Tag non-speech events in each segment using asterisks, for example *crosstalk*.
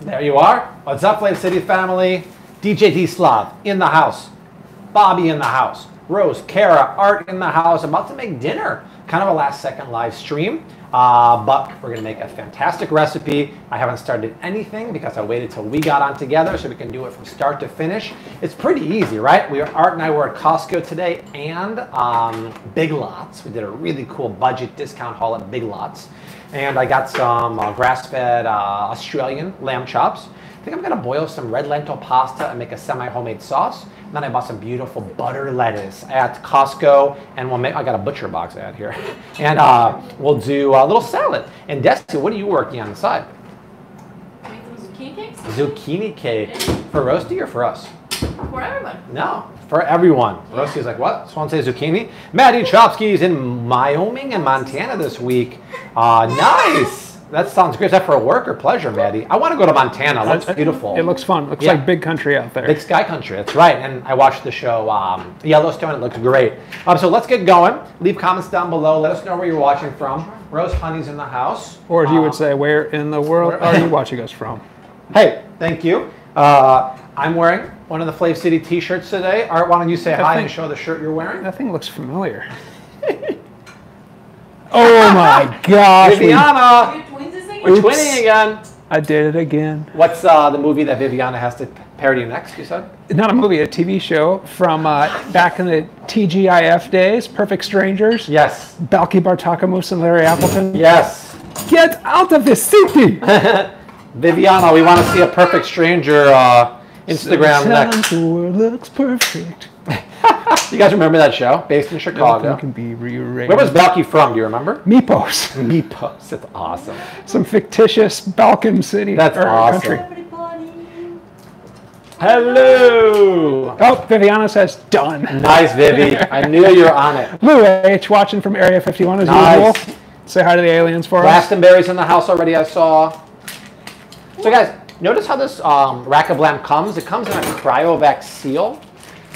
There you are. What's up, Flav City family? DJ D Slav in the house. Bobby in the house. Rose, Kara, Art in the house. About to make dinner. Kind of a last second live stream. Uh, but we're going to make a fantastic recipe. I haven't started anything because I waited till we got on together so we can do it from start to finish. It's pretty easy, right? We are, Art and I were at Costco today and um, Big Lots. We did a really cool budget discount haul at Big Lots. And I got some uh, grass-fed uh, Australian lamb chops. I think I'm gonna boil some red lentil pasta and make a semi-homemade sauce. And then I bought some beautiful butter lettuce at Costco, and we'll make. I got a butcher box ad here, *laughs* and uh, we'll do a little salad. And Destiny, what are you working on the side? Make some zucchini cakes Zucchini cake for Roasty or for us? For everyone. No, for everyone. Rosty's like, what? Swan say zucchini? Maddie Chopsky's in Wyoming and Montana this week. Uh, nice. That sounds great. Is that for a work or pleasure, Maddie? I want to go to Montana. It looks beautiful. It looks fun. Looks Yeah. like big country out there. Big Sky Country, that's right. And I watched the show um, Yellowstone. It looks great. Um, so let's get going. Leave comments down below. Let us know where you're watching from. Rose Honey's in the house. or as you Uh, would say, where in the world where- are you *laughs* watching us from? Hey, thank you. Uh, I'm wearing one of the Flav City t-shirts today. Art, why don't you say hi and show the shirt you're wearing? That thing looks familiar. *laughs* oh my gosh. we- Viviana! Are twins this? We're Oops. twinning again. I did it again. What's uh, the movie that Viviana has to parody next, you said? Not a movie, a TV show from uh, back in the TGIF days, Perfect Strangers. Yes. Balky Bartakamus and Larry Appleton. Yes. Get out of the city! *laughs* Viviana, we want to see a perfect stranger uh, Instagram next. world looks perfect. *laughs* You guys remember that show? Based in Chicago. Can be rearranged. Where was Balky from? Do you remember? Meepos? *laughs* Meepos. That's awesome. Some fictitious Balkan city. That's or awesome. country. Everybody. Hello. Oh, Viviana says done. Nice, Vivi. I knew you were on it. Lou H watching from Area 51 as Nice. usual. Say hi to the aliens for us. Glastonbury's in the house already, I saw. So guys, notice how this um, rack of lamb comes? It comes in a cryovac seal,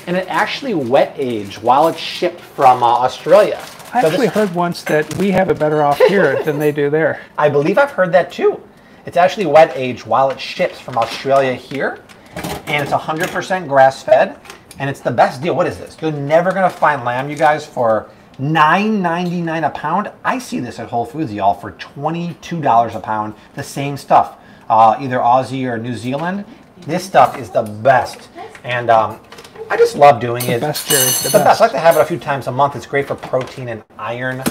and it actually wet aged while it's shipped from uh, Australia. I So actually heard once that we have it better off here *laughs* than they do there. I believe I've heard that too. It's actually wet aged while it ships from Australia here, and it's 100% grass fed, and it's the best deal. What is this? You're never gonna find lamb, you guys, for $9.99 a pound. I see this at Whole Foods, y'all, for $22 a pound. The same stuff, uh, either Aussie or New Zealand. This stuff is the best, and um, I just love doing it. Best, Jerry. The, The best. best. I like to have it a few times a month. It's great for protein and iron.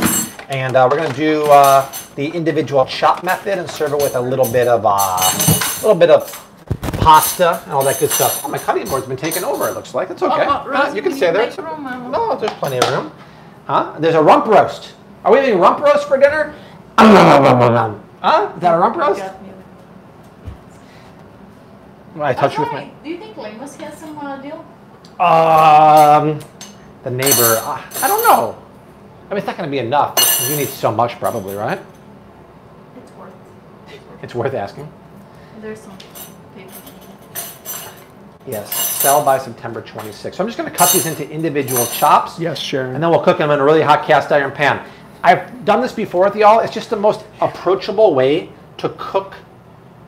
And uh, we're gonna do uh, the individual chop method and serve it with a little bit of uh, a little bit of pasta and all that good stuff. Oh, my cutting board's been taken over. It looks like it's okay. Oh, oh, Uh, Rose, you can you stay there. room, Mama. No, there's plenty of room. Huh? There's a rump roast. Are we having rump roast for dinner? *laughs* Huh? Is that a rump roast? Got me. I touched you with my. Do you think Lemos has some uh, deal? Um, the neighbor. Uh, I don't know. I mean, it's not going to be enough. You need so much, probably, right? It's worth. It's worth asking. There's some paper. Yes, sell by September 26th. So I'm just going to cut these into individual chops. Yes, Sharon. And then we'll cook them in a really hot cast iron pan. I've done this before with y'all. It's just the most approachable way to cook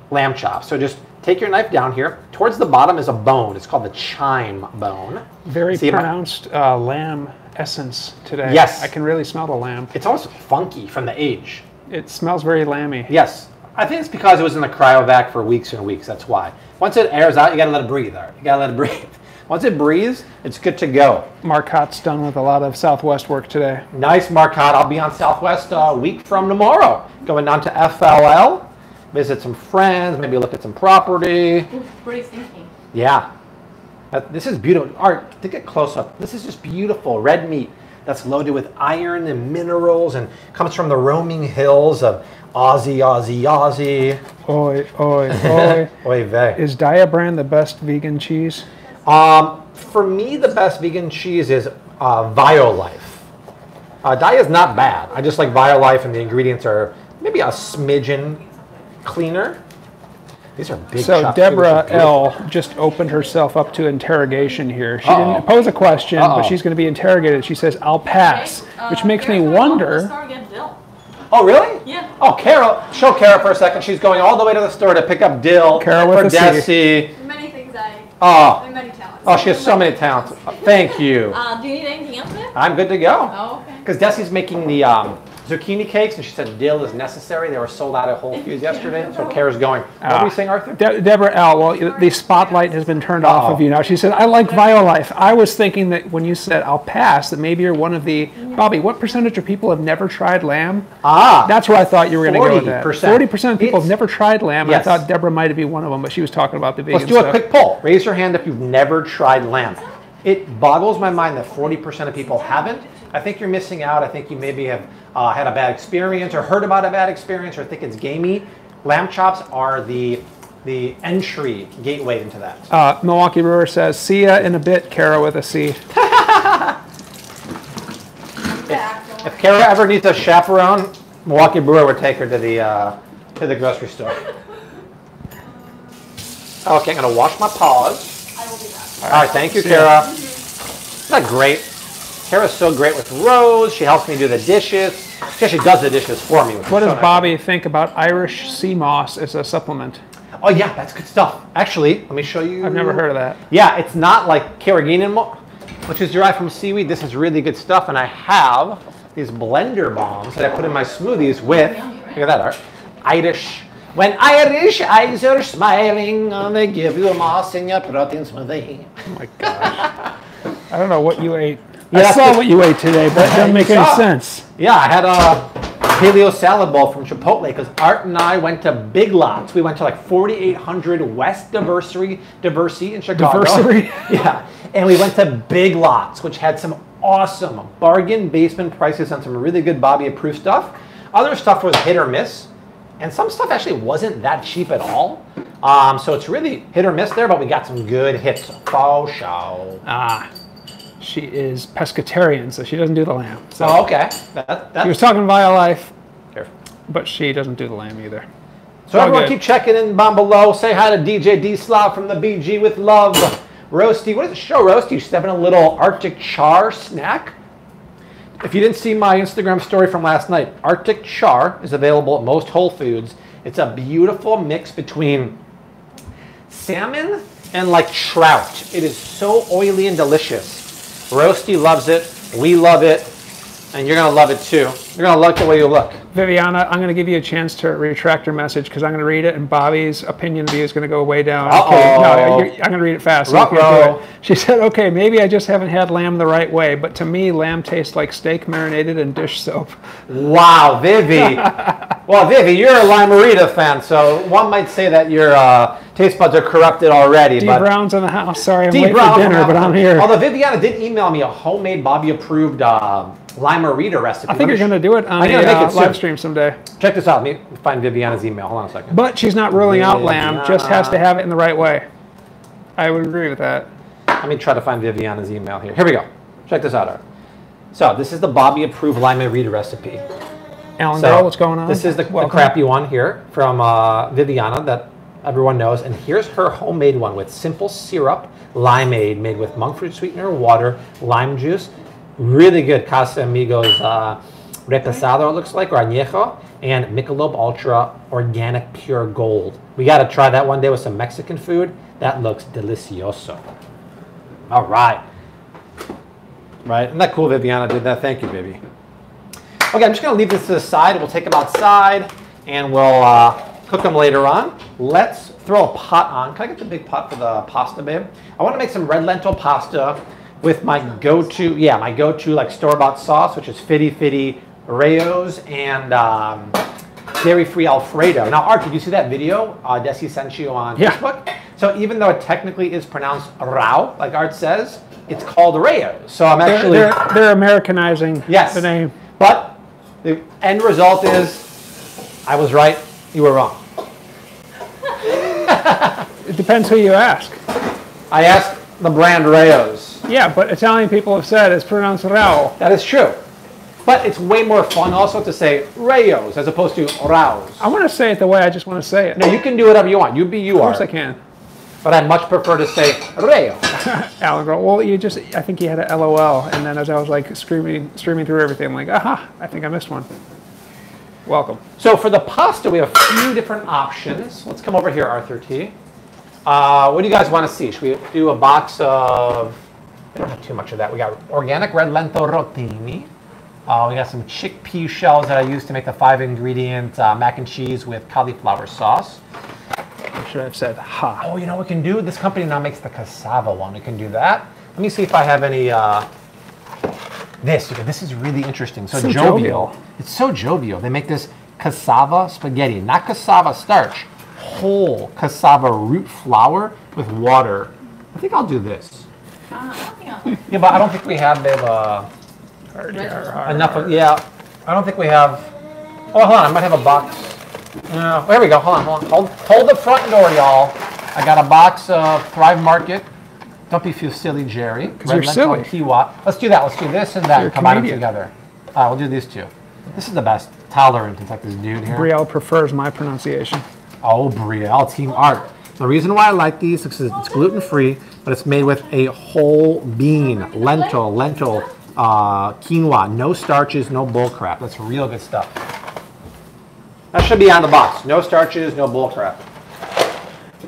lamb chops. So just take your knife down here. Towards the bottom is a bone. It's called the chime bone. Very See, pronounced uh, lamb essence today. Yes. I can really smell the lamb. It's almost funky from the age. It smells very lamby. Yes. I think it's because it was in the cryovac for weeks and weeks. That's why. Once it airs out, you got to let it breathe. All right? You got to let it *laughs* breathe. Once it breathes, it's good to go. Marcotte's done with a lot of Southwest work today. Nice, Marcotte. I'll be on Southwest a week from tomorrow. Going down to FLL, visit some friends, maybe look at some property. Oof, pretty stinky. Yeah. That- This is beautiful. Art, to get close up, this is just beautiful. Red meat that's loaded with iron and minerals and comes from the roaming hills of Aussie, Aussie, Aussie. Oi, oi, oi. *laughs* Oy vey. Is Daiya brand the best vegan cheese? Um, for me, the best vegan cheese is uh, Violife. Uh, Daiya is not bad. I just like Violife, and the ingredients are maybe a smidgen cleaner. These are big. So chops, Deborah. L just opened herself up to interrogation here. She Uh-oh. didn't pose a question, Uh-oh. but she's going to be interrogated. She says, "I'll pass," Okay, uh, which makes me here's the wonder. get dill. Oh, really? Yeah. Oh, Kara, show Carol for a second. She's going all the way to the store to pick up dill Kara for with a C. Desi. Many things I. Oh, Many talents. oh, she has so many talents. Thank you. Uh, do you need anything else, man? I'm good to go. Oh, okay. Because Desi's making the um, zucchini cakes, and she said dill is necessary. They were sold out at Whole Foods yesterday, so Kara's going. What were Ah. you saying, Arthur? De- Deborah L. Well, the spotlight has been turned off Uh-oh. of you now. She said, "I like Violife." I was thinking that when you said "I'll pass," that maybe you're one of the Bobby. What percentage of people have never tried lamb? Ah, That's where I thought you were going to go with that. 40%. Forty percent of people It's- have never tried lamb. Yes. I thought Deborah might have be one of them, but she was talking about the vegan let's do stuff. a quick poll. Raise your hand if you've never tried lamb. It boggles my mind that 40% of people haven't. I think you're missing out. I think you maybe have uh, had a bad experience or heard about a bad experience or think it's gamey. Lamb chops are the the entry gateway into that. Uh, Milwaukee Brewer says, "See ya in a bit." Kara with a C. *laughs* If Kara ever needs a chaperone, Milwaukee Brewer would take her to the uh, to the grocery store. Okay, I'm gonna wash my paws. I will do that. All right, thank you, See ya. Kara. Isn't that great? Kara's so great with Rose. She helps me do the dishes. She actually does the dishes for me. What does so nice. Bobby think about Irish sea moss as a supplement? Oh yeah, that's good stuff. Actually, let me show you. I've never heard of that. Yeah, it's not like carrageenan, mo- which is derived from seaweed. This is really good stuff, and I have these blender bombs that I put in my smoothies with. Look at that art. Irish. When Irish eyes are smiling, and they give you a moss in your protein smoothie. Oh my gosh. *laughs* I don't know what you ate. Yeah, I saw what you ate today, but it doesn't make any sense. Yeah, I had a paleo salad bowl from Chipotle because Art and I went to Big Lots. We went to like 4800 West Diversity, Diversity in Chicago. Diversity? *laughs* yeah, and we went to Big Lots, which had some awesome bargain basement prices on some really good Bobby approved stuff. Other stuff was hit or miss, and some stuff actually wasn't that cheap at all. Um, so it's really hit or miss there, but we got some good hits. Faux show. Ah, she is pescatarian, so she doesn't do the lamb. So Oh, okay. That, she was talking Violife, but she doesn't do the lamb either. So All everyone good. keep checking in down below. Say hi to DJ D Slav from the BG with love. Roasty, what is it? Show Roasty. She's having a little Arctic char snack. If you didn't see my Instagram story from last night, Arctic char is available at most Whole Foods. It's a beautiful mix between salmon and like trout. It is so oily and delicious. Roasty loves it. We love it. And you're going to love it too. You're going to like the way you look. Viviana, I'm going to give you a chance to retract your message because I'm going to read it, and Bobby's opinion of you is going to go way down. Uh-oh. Okay, no, I'm going to read it fast. so you can't do Ruh-roh. it. She said, "Okay, maybe I just haven't had lamb the right way, but to me, lamb tastes like steak marinated in dish soap." Wow, Vivi. *laughs* well, Vivi, you're a Limerita fan, so one might say that your uh, taste buds are corrupted already. D but Brown's in the house. Sorry, I'm D. late Brown for dinner, but I'm here. Although Viviana did email me a homemade Bobby approved uh, Limerita recipe. I think you're going to do it on I'm a gonna make uh, it live stream someday. Check this out. Let me find Viviana's email. Hold on a second. But she's not ruling out lamb; just has to have it in the right way. I would agree with that. Let me try to find Viviana's email here. Here we go. Check this out. Art. So this is the Bobby approved Limerita recipe. Alan, So girl, what's going on? This is the, the crappy one here from uh, Viviana that everyone knows. And here's her homemade one with simple syrup, limeade made with monk fruit sweetener, water, lime juice. Really good Casamigos uh, Reposado, it looks like, or Añejo, and Michelob Ultra Organic Pure Gold. We got to try that one day with some Mexican food. That looks delicioso. All right. Right. Isn't that cool Viviana did that? Thank you, baby. Okay, I'm just gonna leave this to the side. We'll take them outside and we'll uh, cook them later on. Let's throw a pot on. Can I get the big pot for the pasta, babe? I wanna make some red lentil pasta with my go-to, yeah, my go-to like store-bought sauce, which is Fitty Fitty Rayos and um, dairy-free Alfredo. Now, Art, did you see that video uh, Desi sent you on Yeah. Facebook? So even though it technically is pronounced Rao, like Art says, it's called Rayos. So I'm They're, actually... they're, they're Americanizing Yes. the name. But the end result is I was right, you were wrong. It depends who you ask. I asked the brand Rayos. Yeah, but Italian people have said it's pronounced Rao. That is true. But it's way more fun also to say Rayos as opposed to Raos. I want to say it the way I just want to say it. No, you can do whatever you want. You be you of course are. I can. But I much prefer to say Rayo. *laughs* Alan Girl. Well, you just, I think you had a LOL, and then as I was like screaming, streaming through everything, I'm like, aha, I think I missed one. Welcome. So for the pasta, we have a few different options. Let's come over here, Arthur T. Uh, what do you guys want to see? Should we do a box of? We don't have too much of that. We got organic red lentil rotini. Uh, we got some chickpea shells that I used to make the five ingredient uh, mac and cheese with cauliflower sauce. Or should I have said ha? Oh, you know what we can do? This company now makes the cassava one. We can do that. Let me see if I have any. This, okay, this is really interesting. So, So jovial. jovial. It's so jovial. They make this cassava spaghetti, not cassava starch, whole cassava root flour with water. I think I'll do this. Uh, I don't think I'll like Yeah, but I don't think we have the, uh, enough of. Yeah, I don't think we have. Oh, hold on. I might have a box. No, there we go. Hold on, hold on. Hold, hold the front door, y'all. I got a box of Thrive Market. Don't be feel silly, Jerry. Red you're silly. Quinoa. Let's do that. Let's do this and that. Combine them together. Uh, we'll do these two. This is the best. Tolerant. It's like this dude here. Brielle prefers my pronunciation. Oh, Brielle, Team Art. The reason why I like these is because it's gluten free, but it's made with a whole bean, lentil, lentil, uh, quinoa, no starches, no bull crap. That's real good stuff. That should be on the box. No starches, no bull crap.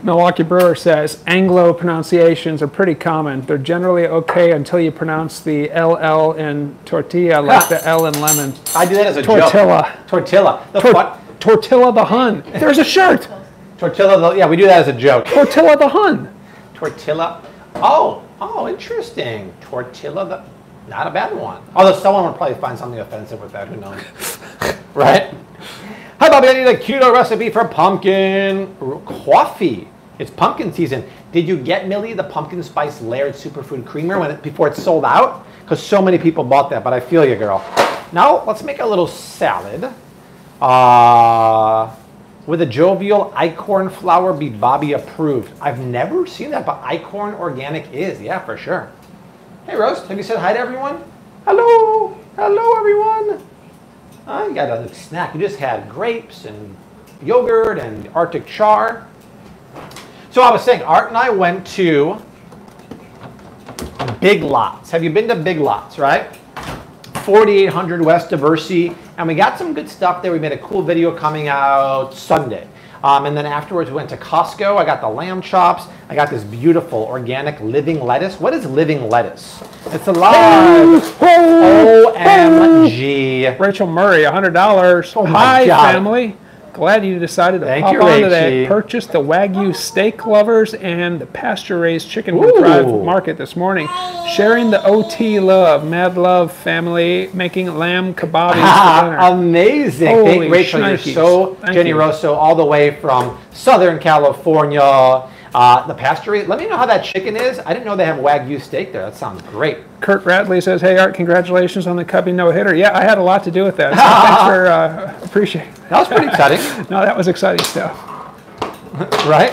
Milwaukee Brewer says Anglo pronunciations are pretty common. They're generally okay until you pronounce the LL in tortilla like the L in lemon. I do that as a joke. Tortilla. Tortilla. The Tor- tortilla the Hun. There's a shirt. tortilla. the- Yeah, we do that as a joke. Tortilla the Hun. Tortilla. Oh, oh, interesting. Tortilla. The, not a bad one. Although someone would probably find something offensive with that. Who knows? *laughs* right? Hi, Bobby. I need a keto recipe for pumpkin coffee. It's pumpkin season. Did you get Millie the pumpkin spice layered superfood creamer when it, before it sold out? Because so many people bought that. But I feel you, girl. Now let's make a little salad. Uh, with a jovial einkorn flour be Bobby approved. I've never seen that, but einkorn organic is, yeah, for sure. Hey, Roast, have you said hi to everyone? Hello, hello, everyone. Oh, you got a snack. You just had grapes and yogurt and Arctic char. So I was saying, Art and I went to Big Lots. Have you been to Big Lots, right? 4800 West Diversity. and we got some good stuff there. We made a cool video coming out Sunday. Um, and then afterwards, we went to Costco. I got the lamb chops. I got this beautiful organic living lettuce. What is living lettuce? It's alive. OMG. Rachel Murray, $100. Oh my Hi, God. family. Glad you decided to Thank pop you, on Rachie. today. Purchased the Wagyu steak lovers and the pasture raised chicken from Thrive Market this morning. Sharing the OT love, Mad Love family, making lamb kebabs. *laughs* Amazing. Holy Thank Rachel, you're so Thank Jenny you. Rosso, all the way from Southern California. Uh, the pasture, let me know how that chicken is. I didn't know they have Wagyu steak there. That sounds great. Kurt Radley says, "Hey Art, congratulations on the Cubby no hitter." Yeah, I had a lot to do with that. So thanks for *laughs* uh, appreciate. That was pretty exciting. *laughs* No, that was exciting stuff. *laughs* right?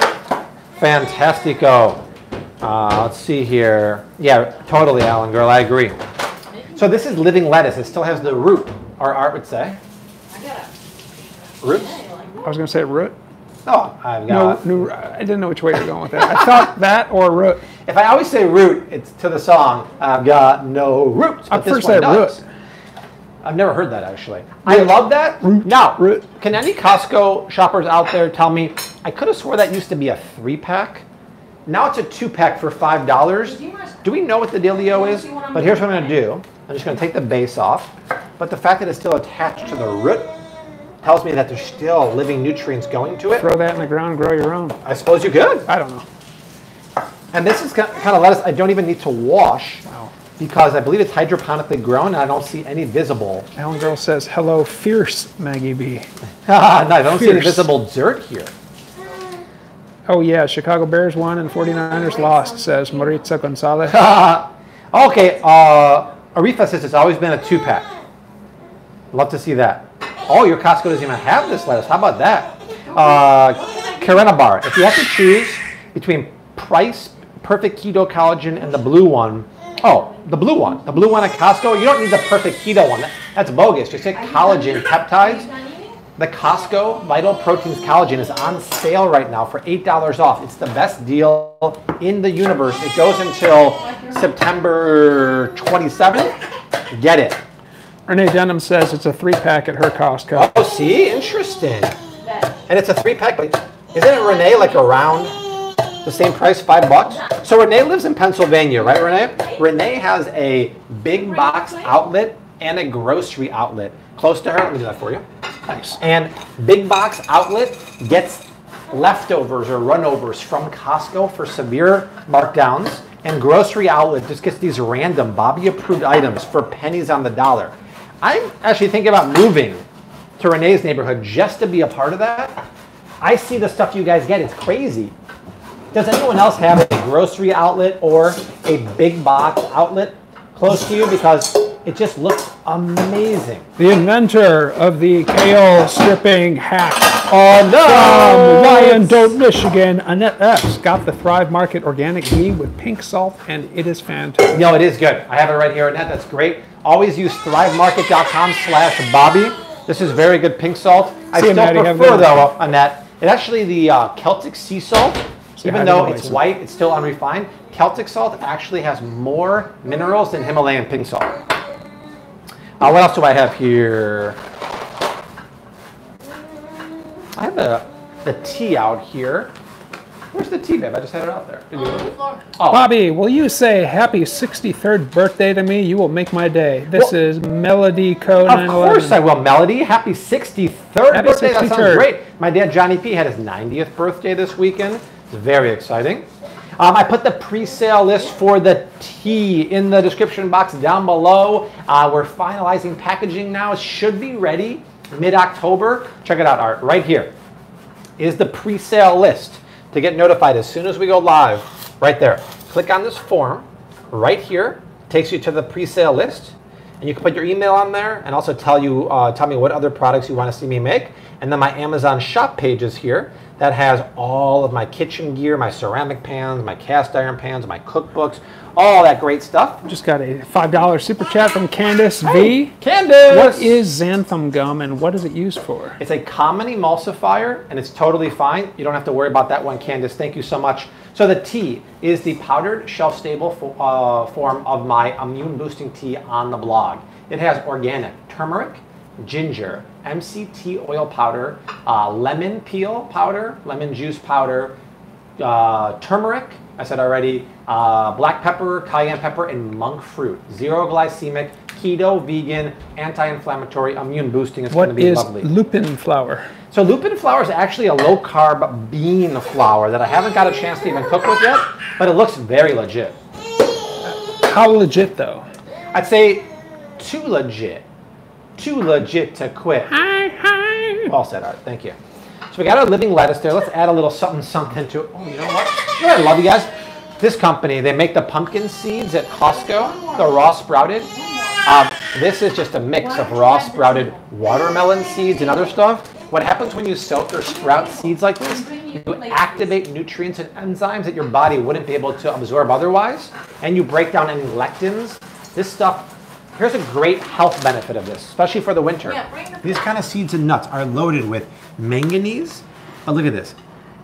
Fantastico. Uh, let's see here. Yeah, totally, Alan girl. I agree. So this is living lettuce. It still has the root, Our Art would say. I gotta. Roots? Yeah, you like I was going to say root. Oh, I've No, got. no, I didn't know which way you're going with that. I thought *laughs* that or root. If I always say root, it's to the song. I've got no roots. I first said does. root. I've never heard that actually. I love that. now, root. can any Costco shoppers out there tell me? I could have swore that used to be a three pack. Now it's a two pack for five dollars. Do you want- Do we know what the dealio is? see what I'm But here's what I'm going to do. I'm just going to take the base off. But the fact that it's still attached to the root tells me that there's still living nutrients going to it. Throw that in the ground, grow your own. I suppose you could. I don't know. And this is kind of lettuce I don't even need to wash because I believe it's hydroponically grown and I don't see any visible. Alan Girl says, "Hello, fierce Maggie B." *laughs* no, I don't see any visible dirt here. Oh yeah, Chicago Bears won and 49ers lost, says Maritza Gonzalez. *laughs* Okay, uh, Arifa says it's always been a two pack. Love to see that. Oh, your Costco doesn't even have this lettuce. How about that? Uh, Carena Bar. If you have to choose between Price Perfect Keto Collagen and the blue one, oh, the blue one, the blue one at Costco, you don't need the Perfect Keto one. That's bogus. Just take collagen peptides. The Costco Vital Proteins Collagen is on sale right now for $8 off. It's the best deal in the universe. It goes until September 27th. Get it. Renee Denham says it's a three pack at her Costco. Oh, see, interesting. And it's a three pack, but isn't it Renee like around the same price, five bucks? So Renee lives in Pennsylvania, right, Renee? Renee has a big box outlet and a grocery outlet close to her. Let me do that for you. Thanks. And big box outlet gets leftovers or runovers from Costco for severe markdowns. And grocery outlet just gets these random Bobby approved items for pennies on the dollar. I'm actually thinking about moving to Renee's neighborhood just to be a part of that. I see the stuff you guys get, it's crazy. Does anyone else have a grocery outlet or a big box outlet close to you? Because it just looks amazing. The inventor of the kale stripping hack Oh from Wyandotte, Michigan, Annette S. got the Thrive Market organic ghee with pink salt, and it is fantastic. No, it is good. I have it right here, Annette. That's great. Always use thrivemarket.com slash Bobby. This is very good pink salt. I See still Maddie. Prefer, though, Annette, it's actually the uh, Celtic sea salt. See, Even though it's like white, it's still unrefined. Celtic salt actually has more minerals than Himalayan pink salt. Uh, what else do I have here? I have a, the tea out here. Where's the tea, babe? I just had it out there. Did you- on the floor. Oh, Bobby, will you say happy 63rd birthday to me? You will make my day. This Well- is Melody Co. Of course I will, Melody. Happy 63rd Happy birthday. That sounds great. My dad, Johnny P, had his 90th birthday this weekend. It's very exciting. Um, I put the pre-sale list for the tea in the description box down below. Uh, we're finalizing packaging now. It should be ready mid-October. Check it out, Art. Right here is the pre-sale list to get notified as soon as we go live. Right there. Click on this form. Right here takes you to the pre-sale list, and you can put your email on there, and also tell you uh, tell me what other products you want to see me make. And then my Amazon shop page is here that has all of my kitchen gear, my ceramic pans, my cast iron pans, my cookbooks, all that great stuff. Just got a $5 super chat from Candace V. Candace, What is xanthan gum and what is it used for? It's a common emulsifier and it's totally fine. You don't have to worry about that one, Candace. Thank you so much. So the tea is the powdered shelf stable fo- uh, form of my immune boosting tea on the blog. It has organic turmeric, ginger, MCT oil powder, uh, lemon peel powder, lemon juice powder, uh, turmeric, I said already, uh, black pepper, cayenne pepper, and monk fruit. Zero glycemic, keto, vegan, anti-inflammatory, immune boosting. It's going to be is lovely. lupin flour? So lupin flour is actually a low carb bean flour that I haven't got a chance to even cook with yet, but it looks very legit. How legit though? I'd say too legit. Too legit to quit. Hi, hi. Well said, Art. Thank you. So we got our living lettuce there. Let's add a little something something to it. Oh, you know what? I love you guys? This company, they make the pumpkin seeds at Costco, the raw sprouted. Um, this is just a mix of raw sprouted watermelon seeds and other stuff. What happens when you soak or sprout seeds like this? You activate nutrients and enzymes that your body wouldn't be able to absorb otherwise, and you break down any lectins. This stuff, here's a great health benefit of this, especially for the winter. Yeah, These kind of seeds and nuts are loaded with manganese. But look at this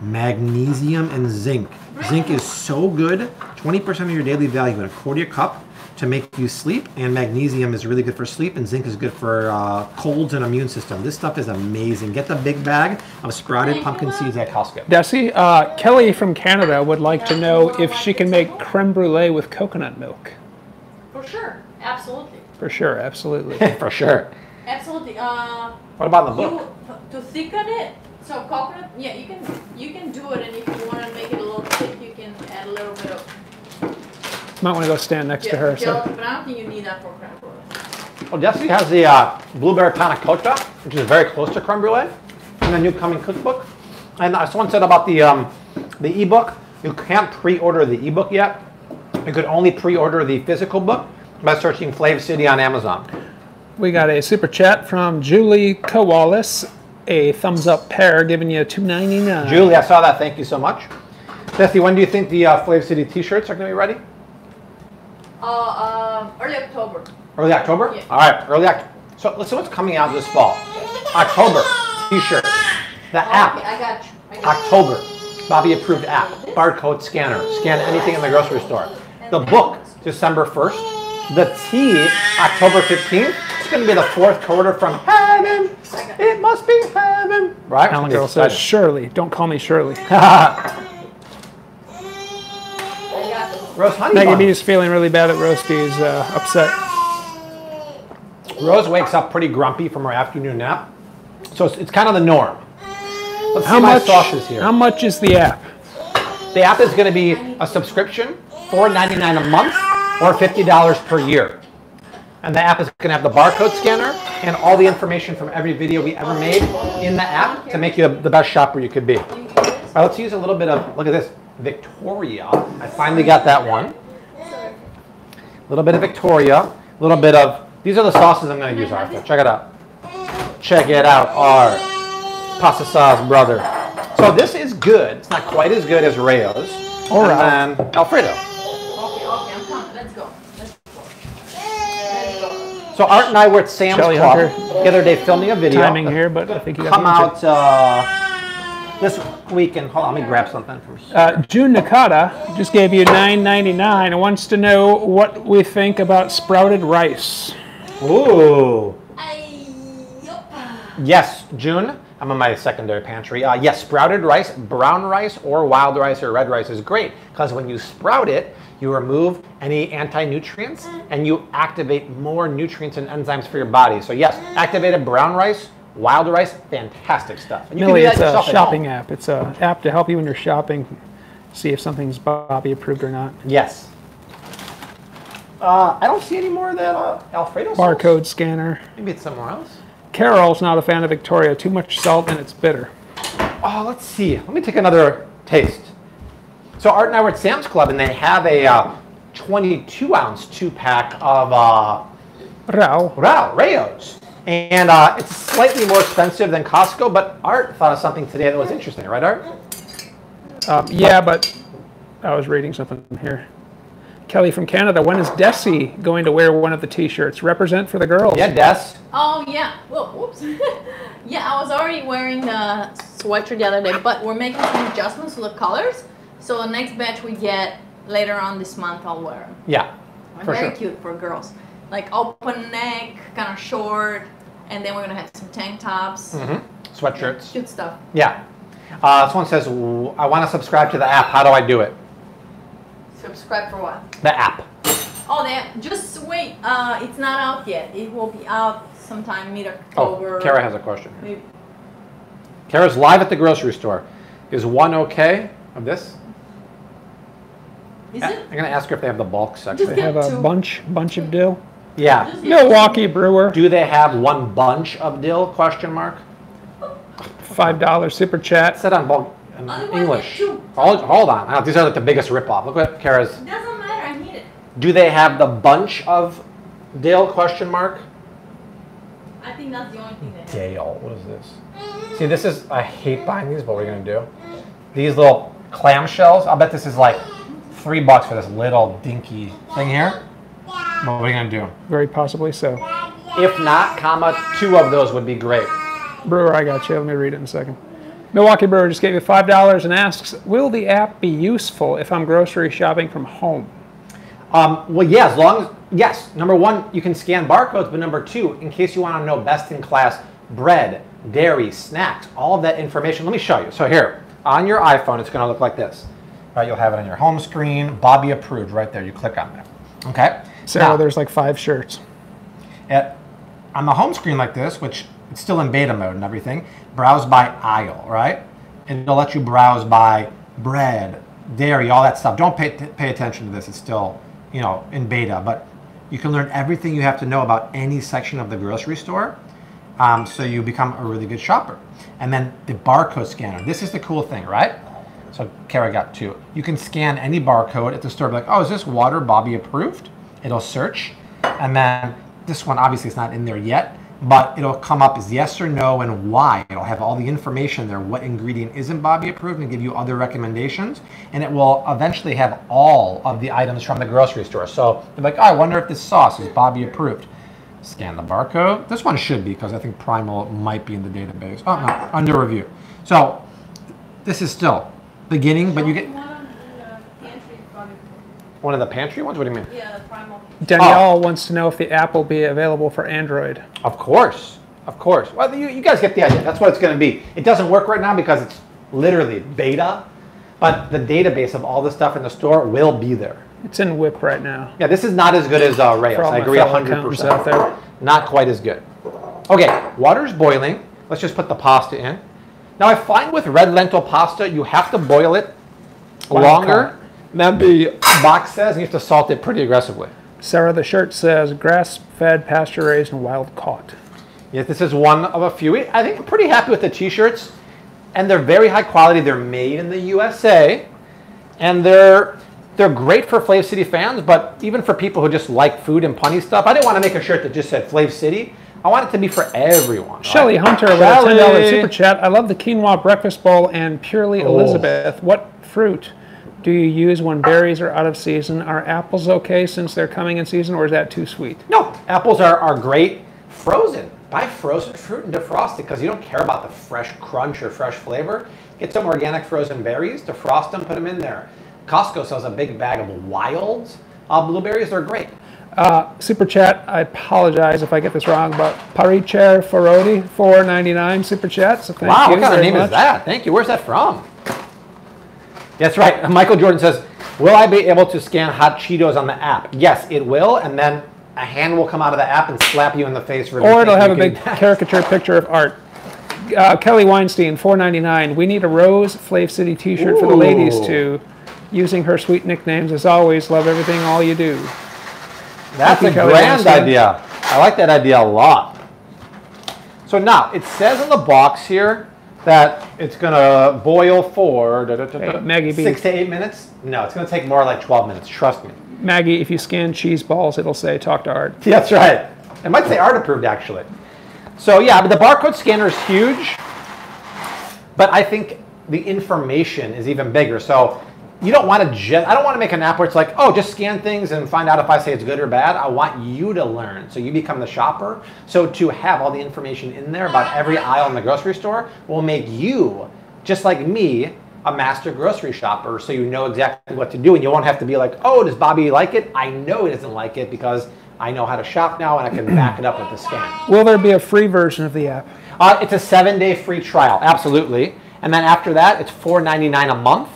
magnesium and zinc. Zinc is so good, 20% of your daily value in a quarter cup to make you sleep. And magnesium is really good for sleep, and zinc is good for uh, colds and immune system. This stuff is amazing. Get the big bag of sprouted pumpkin seeds at Costco. Desi, uh, Kelly from Canada would like to know if she can make creme brulee with coconut milk. For sure. Absolutely. For sure, absolutely. *laughs* for sure. Absolutely. Uh, What about the you book? to thicken it. So coconut, yeah, you can you can do it, and if you want to make it a little thick, you can add a little bit of Might want to go stand next to her. So. but I don't think you need that for creme brulee. Well, Desi has the uh, blueberry panna cotta, which is very close to creme brulee, in the new coming cookbook. And uh, someone said about the um, the ebook, you can't pre-order the ebook yet. You could only pre-order the physical book by searching Flav City on Amazon. We got a super chat from Julie Kowalis. A thumbs up pair giving you two ninety nine. Julie, I saw that. Thank you so much. Desi, when do you think the uh, Flav City T-shirts are going to be ready? Uh, um, early October. Early October. Yeah. All right, early October. So let's see what's coming out this fall. October T-shirt, The app. Okay, I got you. I got. October, Bobby approved app, barcode scanner, scan anything in the grocery store. The book, December 1st. The tea, October 15th. It's going to be the fourth quarter from heaven. It must be heaven. Right? Alan Girl says. Shirley. Don't call me Shirley. I got this. *laughs* Rose honey Maggie bun. B is feeling really bad that Roasty's uh, upset. Rose wakes up pretty grumpy from her afternoon nap. So it's, it's kind of the norm. Let's How much? sauces here. How much is the app? The app is going to be a subscription, $4.99 a month or $50 per year. And the app is going to have the barcode scanner and all the information from every video we ever made in the app to make you the best shopper you could be. All You can do this. right, let's use a little bit of, look at this, Victoria. I finally got that one. A little bit of Victoria, a little bit of, these are the sauces I'm going to use, Arthur. Check it out. Check it out, our pasta sauce brother. So this is good. It's not quite as good as Rayo's. All right. And Alfredo. Okay, okay, I'm coming. Let's go. Let's go. Let's go. So Art and I were at Sam's Shelly Club Hunter. the other day filming a video. Timing here, but I think you got Come the out uh, this week and hold on, let me grab something from. Uh, June Nakata just gave you $9.99 and wants to know what we think about sprouted rice. Ooh. Ay. Yes, June. I'm in my secondary pantry. Uh, yes, sprouted rice, brown rice, or wild rice or red rice is great because when you sprout it, you remove any anti-nutrients and you activate more nutrients and enzymes for your body. So yes, activated brown rice, wild rice, fantastic stuff. And you Millie, can it's a shopping app. It's a app to help you when you're shopping, see if something's Bobby approved or not. Yes. Uh, I don't see any more of that uh, Alfredo sauce. Barcode scanner. Maybe it's somewhere else. Carol's not a fan of Victoria. Too much salt and it's bitter. Oh, let's see. Let me take another taste. So Art and I were at Sam's Club, and they have a uh, 22 ounce two pack of uh, Rao. Rao Rayos, and uh, it's slightly more expensive than Costco. But Art thought of something today that was interesting, right, Art? Um, yeah, but I was reading something here. Kelly from Canada. When is Desi going to wear one of the T-shirts? Represent for the girls. Yeah, Des. Oh yeah. Whoa, whoops. *laughs* yeah, I was already wearing the sweatshirt the other day, but we're making some adjustments to the colors. So the next batch we get later on this month, I'll wear them. Yeah, for Very sure. cute for girls. Like open neck, kind of short, and then we're gonna have some tank tops. hmm Sweatshirts. Cute stuff. Yeah. Uh, this one says, I want to subscribe to the app. How do I do it? Subscribe for what? The app. Oh, they just wait. Uh, it's not out yet. It will be out sometime mid Oh, October. Kara has a question. Maybe- Kara's live at the grocery store. Is one okay of this? Is I'm going to ask her if they have the bulk Just section. They have a two. bunch bunch of dill. Yeah. Milwaukee Brewer. Do they have one bunch of dill? Question mark. Five dollars super It chat. said on bulk in Otherwise, English. get two. Hold, hold on. These are like the biggest ripoff. Look what Kara's. Doesn't matter. I need it. Do they have the bunch of dill? Question mark. I think that's the only thing they have. Dale. What is this? See, this is. I hate buying these, but what are you gonna do? These little clamshells. I'll bet this is like three bucks for this little dinky thing here. What are we gonna do? Very possibly so. If not, comma, two of those would be great. Brewer, I got you. Let me read it in a second. Milwaukee Brewer just gave you five dollars and asks, "Will the app be useful if I'm grocery shopping from home?" Um, well, yeah, as long as, yes, number one, you can scan barcodes, but number two, in case you want to know best in class bread, dairy, snacks, all of that information, let me show you. So here, on your iPhone, it's going to look like this. Right, you'll have it on your home screen, Bobby approved right there. You click on that. Okay? So Now, there's like five shirts. at, on the home screen like this, which it's still in beta mode and everything, browse by aisle, right? And it'll let you browse by bread, dairy, all that stuff. Don't pay, pay attention to this. It's still, you know, in beta, but you can learn everything you have to know about any section of the grocery store. Um, so you become a really good shopper. And then the barcode scanner. This is the cool thing, right? So Kara got two. You can scan any barcode at the store, be like, oh, is this water Bobby approved? It'll search. And then this one, obviously, it's not in there yet, but it'll come up as yes or no and why. It'll have all the information there, what ingredient isn't Bobby approved, and give you other recommendations. And it will eventually have all of the items from the grocery store. So you're like, oh, I wonder if this sauce is Bobby approved. Scan the barcode. This one should be because I think Primal might be in the database. Oh, no, under review. So this is still beginning, but you get. One of the pantry ones? What do you mean? Yeah, the primal. Danielle wants to know if the app will be available for Android. Of course, of course. Well, you, you guys get the idea. That's what it's going to be. It doesn't work right now because it's literally beta, but the database of all the stuff in the store will be there. It's in Whip right now. Yeah, this is not as good as uh, Rails. I agree fellow 100%. out there. Not quite as good. Okay, water's boiling. Let's just put the pasta in. Now I find with red lentil pasta, you have to boil it Wild longer than the box says, and you have to salt it pretty aggressively. Sarah the shirt says grass-fed, pasture-raised, and wild caught. Yes, this is one of a few. I think I'm pretty happy with the t-shirts, and they're very high quality. They're made in the USA, and they're they're great for Flav City fans, but even for people who just like food and punny stuff. I didn't want to make a shirt that just said Flav City. I want it to be for everyone. Shelly right? Hunter with a ten dollars super chat. I love the quinoa breakfast bowl and purely Oh. Elizabeth. What fruit do you use when berries are out of season? Are apples okay since they're coming in season, or is that too sweet? No, apples are, are great frozen. Buy frozen fruit and defrost it because you don't care about the fresh crunch or fresh flavor. Get some organic frozen berries, defrost them, put them in there. Costco sells a big bag of wild uh, blueberries. They're great. Uh, super chat. I apologize if I get this wrong, but Paricher Farodi, four ninety nine super chat. So thank wow, you what kind of name much. is that? Thank you. Where's that from? That's right. *laughs* Michael Jordan says, "Will I be able to scan hot Cheetos on the app?" Yes, it will, and then a hand will come out of the app and slap you in the face for. Or it'll have a big *laughs* caricature picture of art. Uh, Kelly Weinstein, four ninety nine. We need a Rose Flav City T-shirt for the ladies Ooh. too. Using her sweet nicknames as always. Love everything, all you do. That's a grand idea. I like that idea a lot. So now it says on the box here that it's gonna boil for da, da, da, Maggie B. six to eight minutes. No, it's gonna take more like twelve minutes. Trust me. Maggie, if you scan cheese balls, it'll say talk to Art. *laughs* That's right. It might say art approved actually. So yeah, but the barcode scanner is huge. But I think the information is even bigger. So you don't want to just, I don't want to make an app where it's like, oh, just scan things and find out if I say it's good or bad. I want you to learn. So you become the shopper. So to have all the information in there about every aisle in the grocery store will make you, just like me, a master grocery shopper. So you know exactly what to do. And you won't have to be like, oh, does Bobby like it? I know he doesn't like it because I know how to shop now and I can back it up with the scan. Will there be a free version of the app? Uh, it's a seven-day free trial, absolutely. And then after that, it's $4.99 a month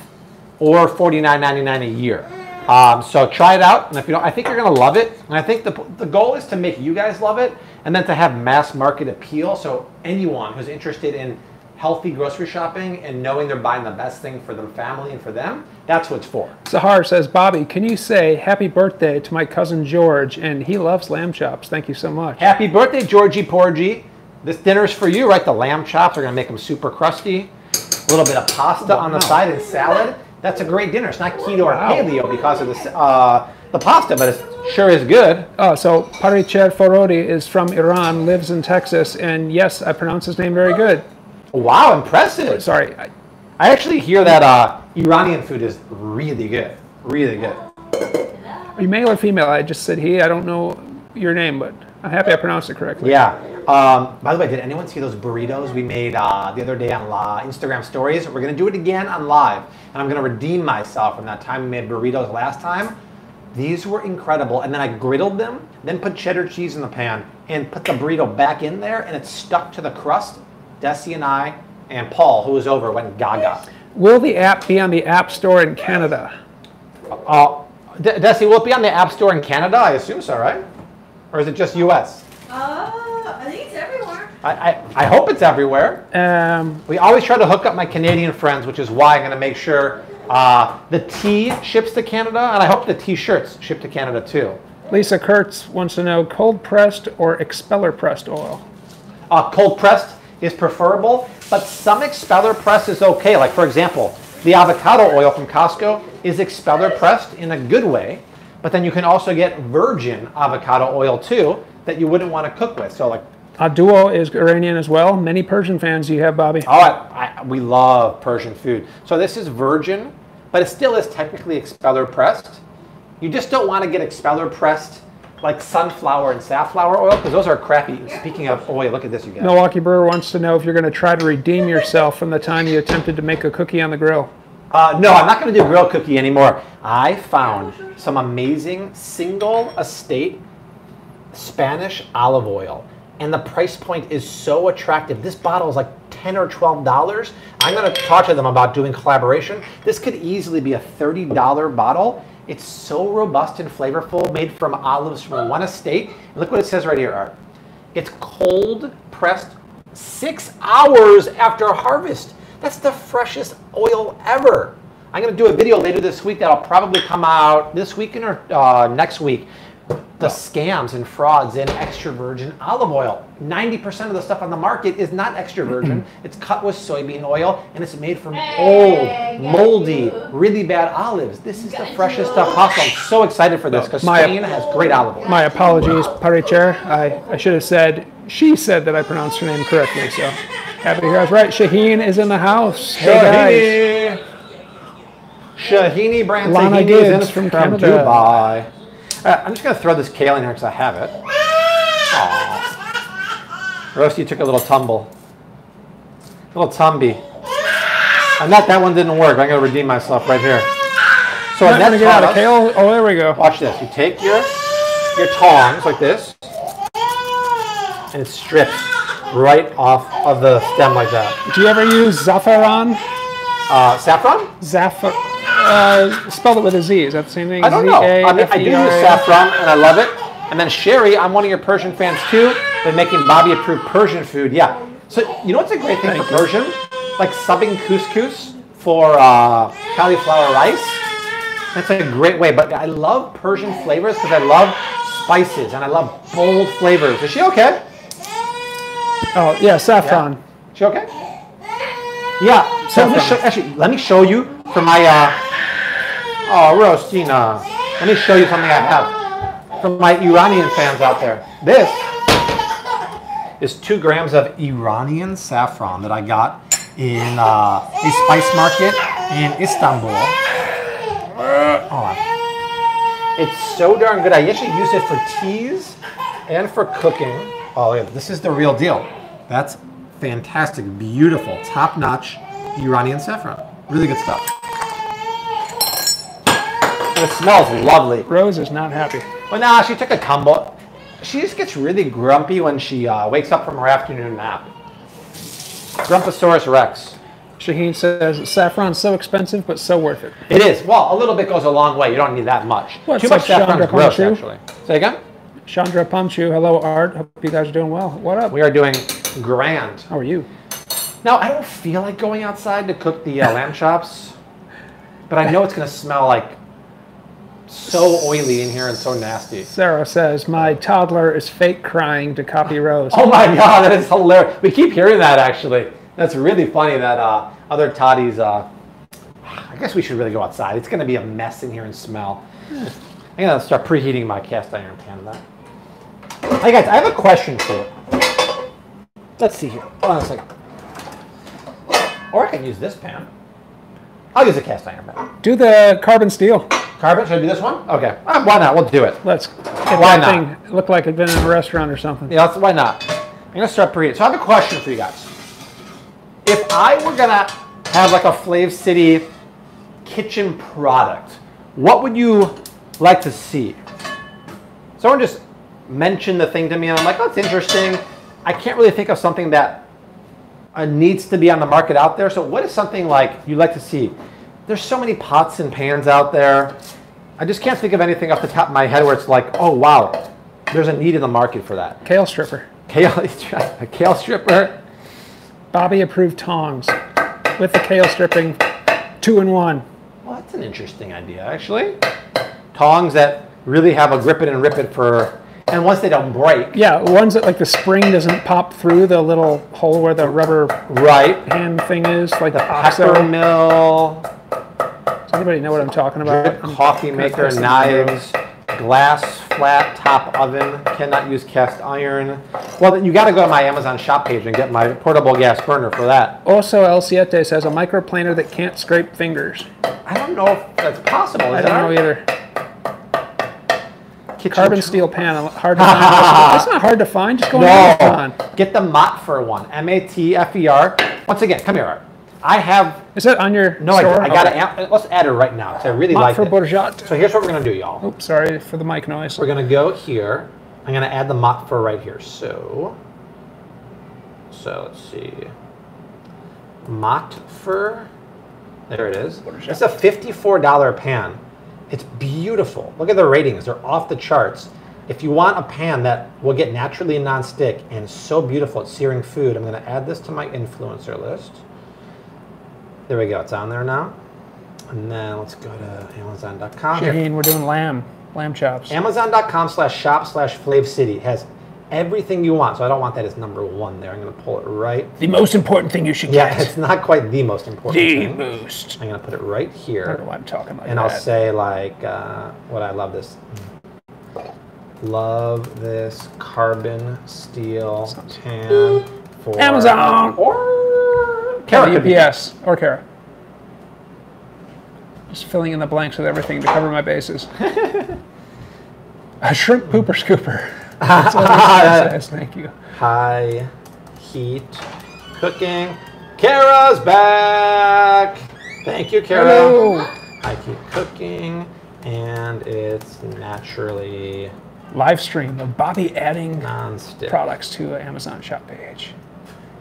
or $49.99 a year. Um, so try it out, and if you don't, I think you're gonna love it. And I think the the goal is to make you guys love it, and then to have mass market appeal. So anyone who's interested in healthy grocery shopping and knowing they're buying the best thing for their family and for them, that's what it's for. Sahar says, Bobby, can you say happy birthday to my cousin George? And he loves lamb chops. Thank you so much. Happy birthday, Georgie Porgy. This dinner's for you, right? The lamb chops are gonna make them super crusty. A little bit of pasta on the side and salad. That's a great dinner. It's not keto or Wow. paleo because of the uh, the pasta, but it sure is good. Oh, so Paricher Farodi is from Iran, lives in Texas, and yes, I pronounce his name very good. Wow, impressive. Sorry, I, I actually hear that uh, Iranian food is really good. Really good. are you male or female? I just said he. I don't know your name, but I'm happy I pronounced it correctly. Yeah. Um, by the way, did anyone see those burritos we made uh, the other day on la- Instagram stories? We're gonna do it again on live, and I'm gonna redeem myself from that time we made burritos last time. These were incredible, and then I griddled them, then put cheddar cheese in the pan, and put the burrito back in there, and it stuck to the crust. Desi and I and Paul, who was over, went gaga. Will the app be on the App Store in Canada? Uh, De- Desi, will it be on the App Store in Canada? I assume so, right? Or is it just U.S.? Uh, I think it's everywhere. I, I, I hope it's everywhere. Um, We always try to hook up my Canadian friends, which is why I'm going to make sure uh, the tea ships to Canada, and I hope the t-shirts ship to Canada too. Lisa Kurtz wants to know cold pressed or expeller pressed oil. Uh, cold pressed is preferable, but some expeller press is okay. Like for example, the avocado oil from Costco is expeller pressed in a good way, but then you can also get virgin avocado oil too that you wouldn't want to cook with. So like, Uh, Duo is Iranian as well. Many Persian fans do you have, Bobby? oh, I, I, we love Persian food. So this is virgin, but it still is technically expeller pressed. You just don't want to get expeller pressed like sunflower and safflower oil because those are crappy. Speaking of oil, look at this, you guys. Milwaukee Brewer wants to know if you're going to try to redeem yourself from the time you attempted to make a cookie on the grill. Uh, no, I'm not going to do grill cookie anymore. I found some amazing single estate Spanish olive oil, and the price point is so attractive. This bottle is like 10 or 12 dollars. I'm going to talk to them about doing collaboration. This could easily be a 30 dollar bottle. It's so robust and flavorful, made from olives from one estate. And look what it says right here, Art. It's cold pressed six hours after harvest. That's the freshest oil ever. I'm going to do a video later this week that'll probably come out this weekend or uh, next week. The scams and frauds in extra virgin olive oil. 90% of the stuff on the market is not extra virgin. *clears throat* it's cut with soybean oil and it's made from Hey, old, moldy, you. really bad olives. This is the freshest you. stuff possible. I'm so excited for this because My- Spain has great olive oil. My apologies, Paricher. I, I should have said, she said that I pronounced her name correctly, so happy to hear I was right. Shaheen is in the house. Hey, guys. Shahini brand Lana Tahini is in from, from Canada. Dubai. Uh, I'm just going to throw this kale in here because I have it. Aw. Roasty took a little tumble. A little tumby. And that, that one didn't work. I'm going to redeem myself right here. So I'm gonna get out of kale. Oh, there we go. Watch this. You take your your tongs like this, and it strips right off of the stem like that. Do you ever use zaffaran? Uh, saffron? Uh, spell it with a Z. Is that the same thing? I don't know. I mean, I do use saffron, and I love it. And then Sherry, I'm one of your Persian fans too. They're making Bobby approved Persian food. Yeah. So you know what's a great thing Thank for you. Persian? Like subbing couscous for uh, cauliflower rice. That's a great way. But I love Persian flavors because I love spices and I love bold flavors. Is she okay? Oh, yeah, saffron. She okay? Yeah. So let me show, actually, let me show you from my. Uh, oh, Rostina. Let me show you something I have from my Iranian fans out there. This is two grams of Iranian saffron that I got in uh, a spice market in Istanbul. Oh, it's so darn good. I actually use it for teas and for cooking. Oh, yeah, this is the real deal. That's fantastic, beautiful, top-notch Iranian saffron. Really good stuff. It smells lovely. Rose is not happy. Well, nah, she took a tumble. She just gets really grumpy when she uh, wakes up from her afternoon nap. Grumposaurus rex. Shaheen says saffron's so expensive, but so worth it. It is. Well, a little bit goes a long way. You don't need that much. Well, Too much like saffron is Chandra gross, actually. Say again? Chandra Pamchu, hello Art. Hope you guys are doing well. What up? We are doing grand. How are you? Now, I don't feel like going outside to cook the uh, lamb chops, but I know it's going to smell like so oily in here and so nasty. Sarah says my toddler is fake crying to copy Rose. Oh my god, that is hilarious. We keep hearing that actually. That's really funny that uh, other toddies, uh, I guess we should really go outside. It's going to be a mess in here and smell. I'm going to start preheating my cast iron pan of that. Hey guys, I have a question for you. Let's see here. Hold on a second. Or I can use this pan. I'll use a cast iron pan. Do the carbon steel. Carbon, should I do this one? Okay. Uh, why not? We'll do it. Let's get Why that not? thing look like it'd been in a restaurant or something. Yeah, why not? I'm gonna start preheating. So I have a question for you guys. If I were gonna have like a Flav City kitchen product, what would you like to see? Someone just mentioned the thing to me, and I'm like, oh, it's interesting. I can't really think of something that uh, needs to be on the market out there. So, what is something like you'd like to see? There's so many pots and pans out there. I just can't think of anything off the top of my head where it's like, oh wow, there's a need in the market for that. Kale stripper. Kale, *laughs* a kale stripper. Bobby approved tongs with the kale stripping, two in one. Well, that's an interesting idea, actually. Tongs that really have a grip it and rip it for, and once they don't break, Yeah, ones that like the spring doesn't pop through the little hole where the rubber right? hand thing is, like the Pepper oxo. mill, anybody know what I'm talking about? coffee maker, knives, glass flat top oven. Cannot use cast iron. Well, then you got to go to my Amazon shop page and get my portable gas burner for that. Also, El Siete says a microplaner that can't scrape fingers. I don't know if that's possible. Is I don't know either. Kitchen Carbon steel pan, hard to *laughs* find. That's not hard to find. Just go on Amazon. get the Matfer one. M A T F E R. Once again, come here, Art. I have Is it on your no. I, store? I got Okay. to. Let's add it right now because I really Not like for it. Bourgeois. So here's what we're gonna do, y'all. Oops, sorry for the mic noise. We're gonna go here. I'm gonna add the Matfer right here. So, so let's see. Mott fur. There it is. It's a $54 pan. It's beautiful. Look at the ratings. They're off the charts. If you want a pan that will get naturally non-stick and so beautiful at searing food, I'm gonna add this to my influencer list. There we go. It's on there now. And then let's go to Amazon.com. Here- Shaheen, we're doing lamb, lamb chops. Amazon.com slash shop slash Flav City has everything you want. So I don't want that as number one there. I'm going to pull it right. the most important thing you should Yeah, get. Yeah, it's not quite the most important The thing. boost. I'm going to put it right here. I don't know here. why I'm talking like And that. I'll say, like, uh, what I love this. Love this carbon steel pan for Amazon. or Kara, UPS or Kara. Just filling in the blanks with everything to cover my bases. *laughs* A shrimp pooper scooper. *laughs* That's all it says. Thank you. high heat cooking. Kara's back. Thank you, Kara. Hello. High heat cooking, and it's naturally Live stream of Bobby adding products to an Amazon shop page.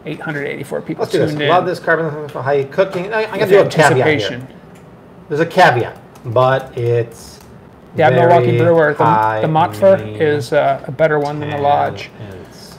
884 people Let's do this. tuned in. Love this carbon for high cooking. I, I'm gonna do a caveat here. There's a caveat, but it's Yeah, very Milwaukee Brewer. The, the Matfer is uh, a better one than the Lodge. it's-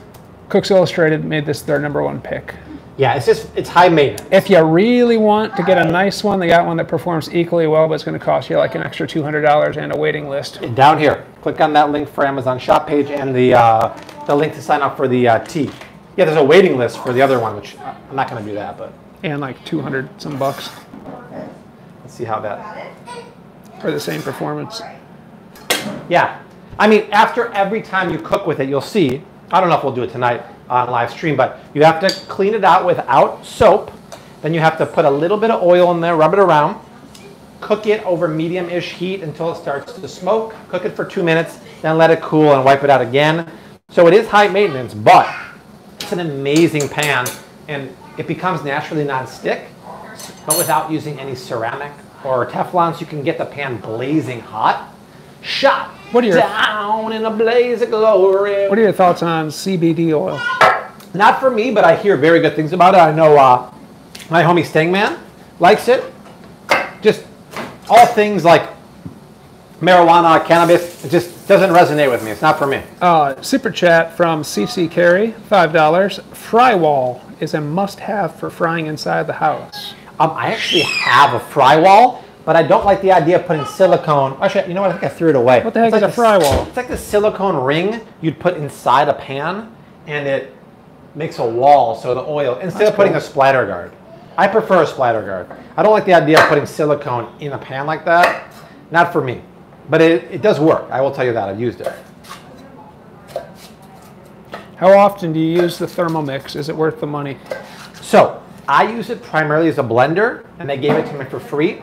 Cooks Illustrated made this their number one pick. Yeah, it's just it's high maintenance. If you really want to get a nice one, they got one that performs equally well, but it's going to cost you like an extra $200 and a waiting list. down here. Click on that link for Amazon shop page and the uh, the link to sign up for the uh, tea. Yeah, there's a waiting list for the other one, which uh, I'm not going to do that, but And like 200 some bucks let's see how that. for the same performance. Yeah, I mean, after every time you cook with it, you'll see. I don't know if we'll do it tonight on live stream, but you have to clean it out without soap. Then you have to put a little bit of oil in there, rub it around, cook it over medium-ish heat until it starts to smoke. Cook it for two minutes, then let it cool and wipe it out again. So it is high maintenance, but it's an amazing pan, and it becomes naturally non-stick, but without using any ceramic or Teflon, so you can get the pan blazing hot. Shot What are your- down in a blaze of glory. What are your thoughts on CBD oil? Not for me, but I hear very good things about it. I know uh, my homie Stingman likes it. Just all things like marijuana, cannabis, it just doesn't resonate with me. It's not for me. Uh, super chat from CC Carey, $5. Fry wall is a must have for frying inside the house. Um, I actually have a fry wall, but I don't like the idea of putting silicone. Actually, you know what? I think I threw it away. What the heck It's is like a fry wall? It's like the silicone ring you'd put inside a pan, and it makes a wall so the oil instead That's of putting cool. a splatter guard. I prefer a splatter guard. I don't like the idea of putting silicone in a pan like that. Not for me, but it, it does work. I will tell you that I've used it. How often do you use the Thermomix? Is it worth the money? So I use it primarily as a blender, and they gave it to me for free.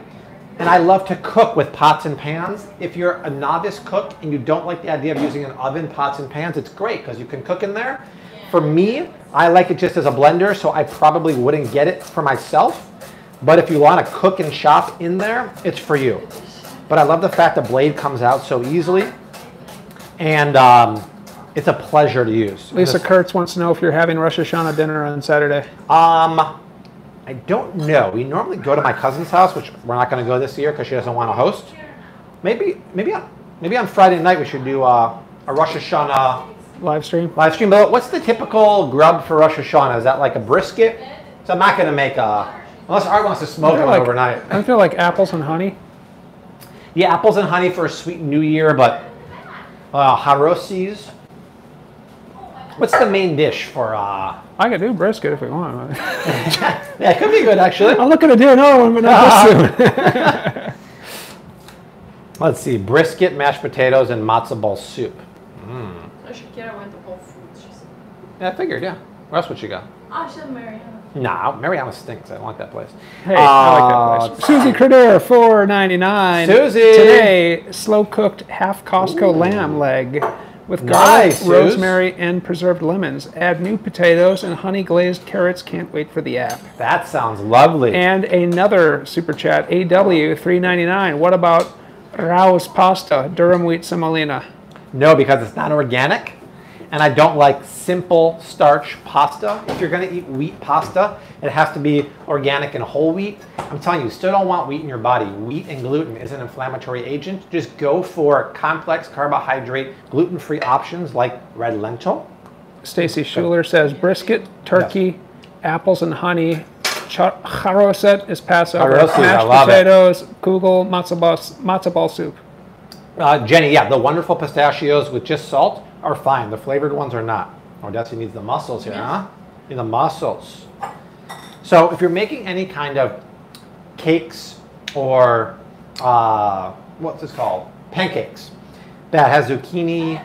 And I love to cook with pots and pans. If you're a novice cook and you don't like the idea of using an oven, pots and pans, it's great because you can cook in there. For me, I like it just as a blender, so I probably wouldn't get it for myself. But if you want to cook and shop in there, it's for you. But I love the fact the blade comes out so easily, and um, it's a pleasure to use. Lisa Kurtz wants to know if you're having Rosh Hashanah dinner on Saturday. um, I don't know. We normally go to my cousin's house, which we're not going to go this year because she doesn't want to host. Maybe, maybe on maybe on Friday night we should do uh, a Rosh Hashanah Live stream? live stream. But what's the typical grub for Rosh Hashanah? Is that like a brisket? So I'm not going to make a unless Art wants to smoke it like, overnight. I feel like apples and honey. Yeah, apples and honey for a sweet New Year, but uh, harosis. What's the main dish for? Uh, I could do brisket if we want. *laughs* yeah, it could be good actually. I'm looking to do another one, but not this soon. *laughs* Let's see, brisket, mashed potatoes, and matzo ball soup. So Shakira went to Whole Foods. Yeah, I figured, yeah. What else would you got? Oh, she Mariana. Nah, Mariana stinks. I don't like that place. Hey, I like Uh, that place. Susie Credeer, four ninety nine. Susie! Today, slow cooked half Costco lamb leg with garlic, Nice, Suze. rosemary, and preserved lemons. Add new potatoes and honey glazed carrots. Can't wait for the app. That sounds lovely. And another super chat, AW three ninety nine. What about Rao's pasta, durum wheat semolina? No, because it's not organic. And I don't like simple starch pasta. If you're going to eat wheat pasta, it has to be organic and whole wheat. I'm telling you, you still don't want wheat in your body. Wheat and gluten is an inflammatory agent. Just go for complex carbohydrate, gluten free options like red lentil. Stacy Schuler says brisket, turkey, apples and honey. Cha- Charoset is Passover. Mashed love it. potatoes, kugel, matzo ball, matzo ball soup. Uh, Jenny, yeah, the wonderful pistachios with just salt are fine. The flavored ones are not. Oh, Desi needs the mussels here, huh? Need the mussels. So if you're making any kind of cakes or uh, what's this called? Pancakes that has zucchini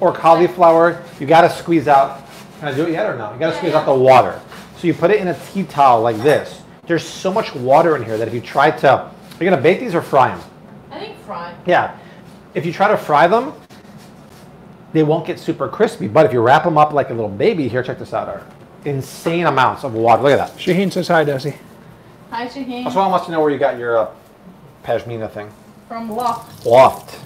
or cauliflower, you got to squeeze out. Can I do it yet or no? You got to squeeze out the water. So you put it in a tea towel like this. There's so much water in here that if you try to, you're gonna bake these or fry them. I think fried. Yeah. If you try to fry them, they won't get super crispy. But if you wrap them up like a little baby, here, check this out. Art. Insane amounts of water. Look at that. Shaheen says hi, Desi. Hi, Shaheen. Also, I wants to know where you got your uh, pashmina thing. From Loft. Loft.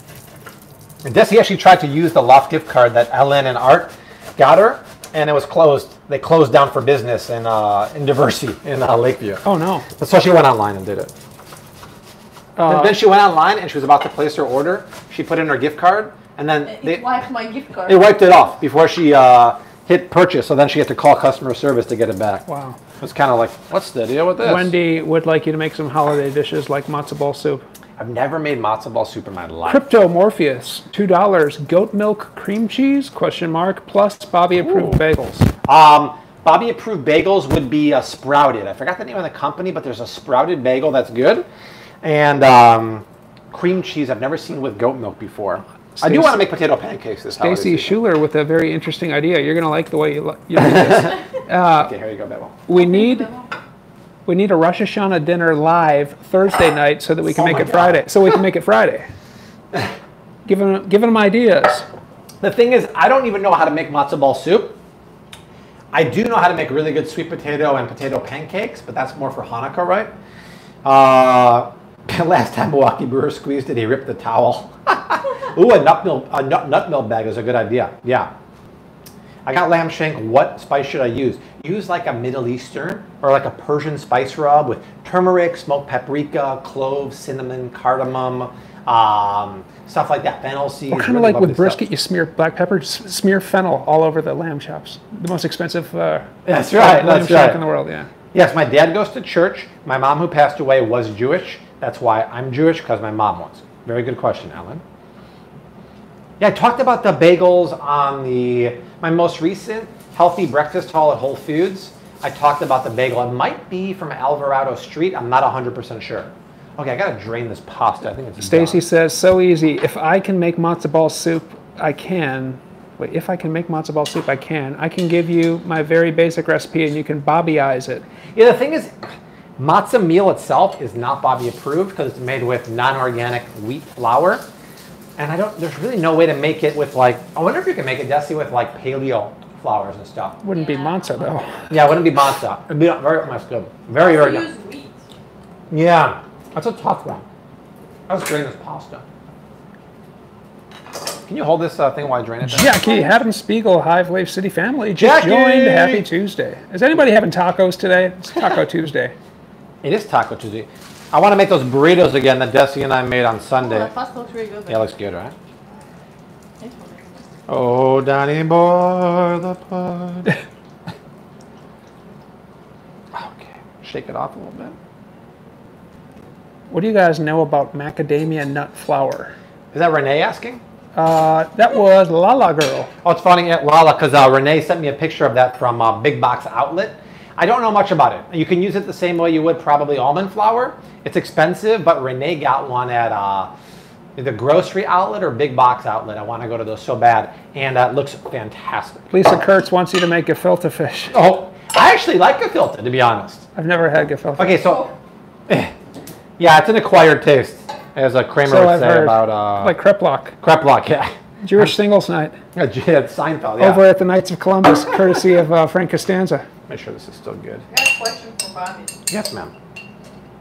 And Desi actually tried to use the Loft gift card that Ellen and Art got her, and it was closed. They closed down for business in uh, in Diversey in uh, Lakeview. Oh no. So she went online and did it. Uh, then she went online and she was about to place her order. She put in her gift card, and then It they, wiped my gift card. They wiped it off before she uh, hit purchase, so then she had to call customer service to get it back. wow. It's kind of like, what's the deal with this? Wendy would like you to make some holiday dishes like matzo ball soup. I've never made matzo ball soup in my life. Crypto Morpheus, two dollars. Goat milk cream cheese? Question mark. Plus Bobby approved Ooh. bagels. Um, Bobby approved bagels would be uh, sprouted. I forgot the name of the company, but there's a sprouted bagel that's good, and um, cream cheese. I've never seen with goat milk before. I do want to make potato pancakes this Stacy. Schuler with a very interesting idea. You're gonna like the way you, like this. *laughs* Okay, here you go, Babel. We need we need a Rosh Hashanah dinner live Thursday night so that we can Oh make it God. Friday. So we can make it *laughs* Friday. Giving them, giving them ideas. The thing is, I don't even know how to make matzo ball soup. I do know how to make really good sweet potato and potato pancakes, but that's more for Hanukkah, right? Uh, *laughs* last time Milwaukee Brewer squeezed it, he ripped the towel. *laughs* Ooh, a nut milk, a nut, nut milk bag is a good idea. Yeah. I got lamb shank. What spice should I use? Use like a Middle Eastern or like a Persian spice rub with turmeric, smoked paprika, cloves, cinnamon, cardamom, um, stuff like that. Fennel seeds. Kind of really like with stuff. brisket, you smear black pepper, smear fennel all over the lamb chops. The most expensive uh, That's right, lamb that's chop right. in the world. Yeah. Yes, my dad goes to church. My mom, who passed away, was Jewish. That's why I'm Jewish, because my mom was. Very good question, Ellen. Yeah, I talked about the bagels on the my most recent healthy breakfast haul at Whole Foods. I talked about the bagel. It might be from Alvarado Street. I'm not 100% sure. Okay, I gotta drain this pasta. I think it's Stacy says, so easy. If I can make matzo ball soup, I can. Wait, if I can make matzo ball soup, I can. I can give you my very basic recipe and you can Bobby-eyes it. Yeah, the thing is, matzah meal itself is not Bobby approved because it's made with non-organic wheat flour. And I don't, there's really no way to make it with like, I wonder if you can make it, Desi, with like paleo flours and stuff. Wouldn't be Yeah. matzo though. Yeah, it wouldn't be matzah. It'd be very much good. Very, very good. use wheat. Yeah, that's a tough one. Let's drain this pasta. Can you hold this uh, thing while I drain it? then? Jackie, Adam Spiegel, Hive Wave City family, just Jackie! joined. Happy Tuesday. Is anybody having tacos today? It's Taco *laughs* Tuesday. It is Taco Tuesday. I want to make those burritos again that Desi and I made on Oh, Sunday. that pasta looks really good. Yeah, it looks good, right? Thanks for making this. Oh, Danny boy, the pod. *laughs* okay, shake it off a little bit. What do you guys know about macadamia nut flour? Is that Renee asking? Uh, that was Lala Girl. Oh, it's funny, Aunt Lala, because uh, Renee sent me a picture of that from uh, Big Box Outlet. I don't know much about it. You can use it the same way you would probably almond flour. It's expensive, but Renee got one at uh, the grocery outlet or Big Box Outlet. I want to go to those so bad, and uh, looks fantastic. Lisa Kurtz wants you to make gefilte fish. Oh, I actually like gefilte, to be honest. I've never had gefilte. Okay, so yeah, it's an acquired taste, as a Kramer So would I've say heard. about uh, Like crepe Kreplach. Yeah, Jewish singles night *laughs* Yeah, it's Seinfeld. Yeah. over at the Knights of Columbus, *laughs* courtesy of uh, Frank Costanza. Make sure this is still good. I got a question for Bobby. Yes, ma'am.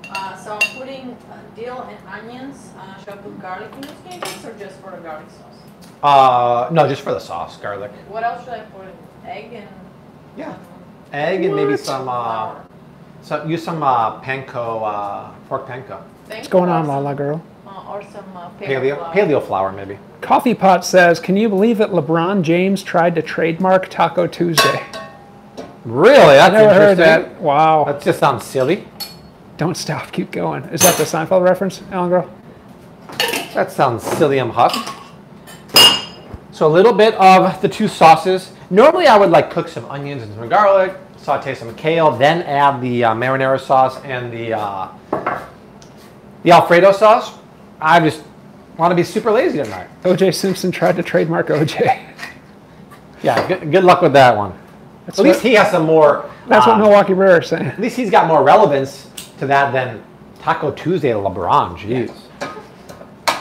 Uh, so I'm putting uh, dill and onions. Uh, should I put garlic in those pancakes or just for the garlic sauce? Uh, no, just for the sauce, garlic. What else should I put? Egg and Yeah. Egg and maybe some, uh, flour. some use some uh, panko, uh, pork panko. Thank What's going on, or Lala girl? Uh, or some uh, Paleo, flour. paleo flour, maybe. Coffee Pot says, "Can you believe that LeBron James tried to trademark Taco Tuesday?" Really? That's Never heard interesting. that. Wow. That just sounds silly. Don't stop. Keep going. Is that the Seinfeld reference, Alan Girl? That sounds silly and huck. So a little bit of the two sauces. Normally I would like cook some onions and some garlic, saute some kale, then add the uh, marinara sauce and the uh, the Alfredo sauce. I just want to be super lazy tonight. O.J. Simpson tried to trademark O.J. *laughs* Yeah, good, good luck with that one. That's At least what, he has some more. that's what uh, Milwaukee Brewer is saying. At least he's got more relevance to that than Taco Tuesday to LeBron. Jeez.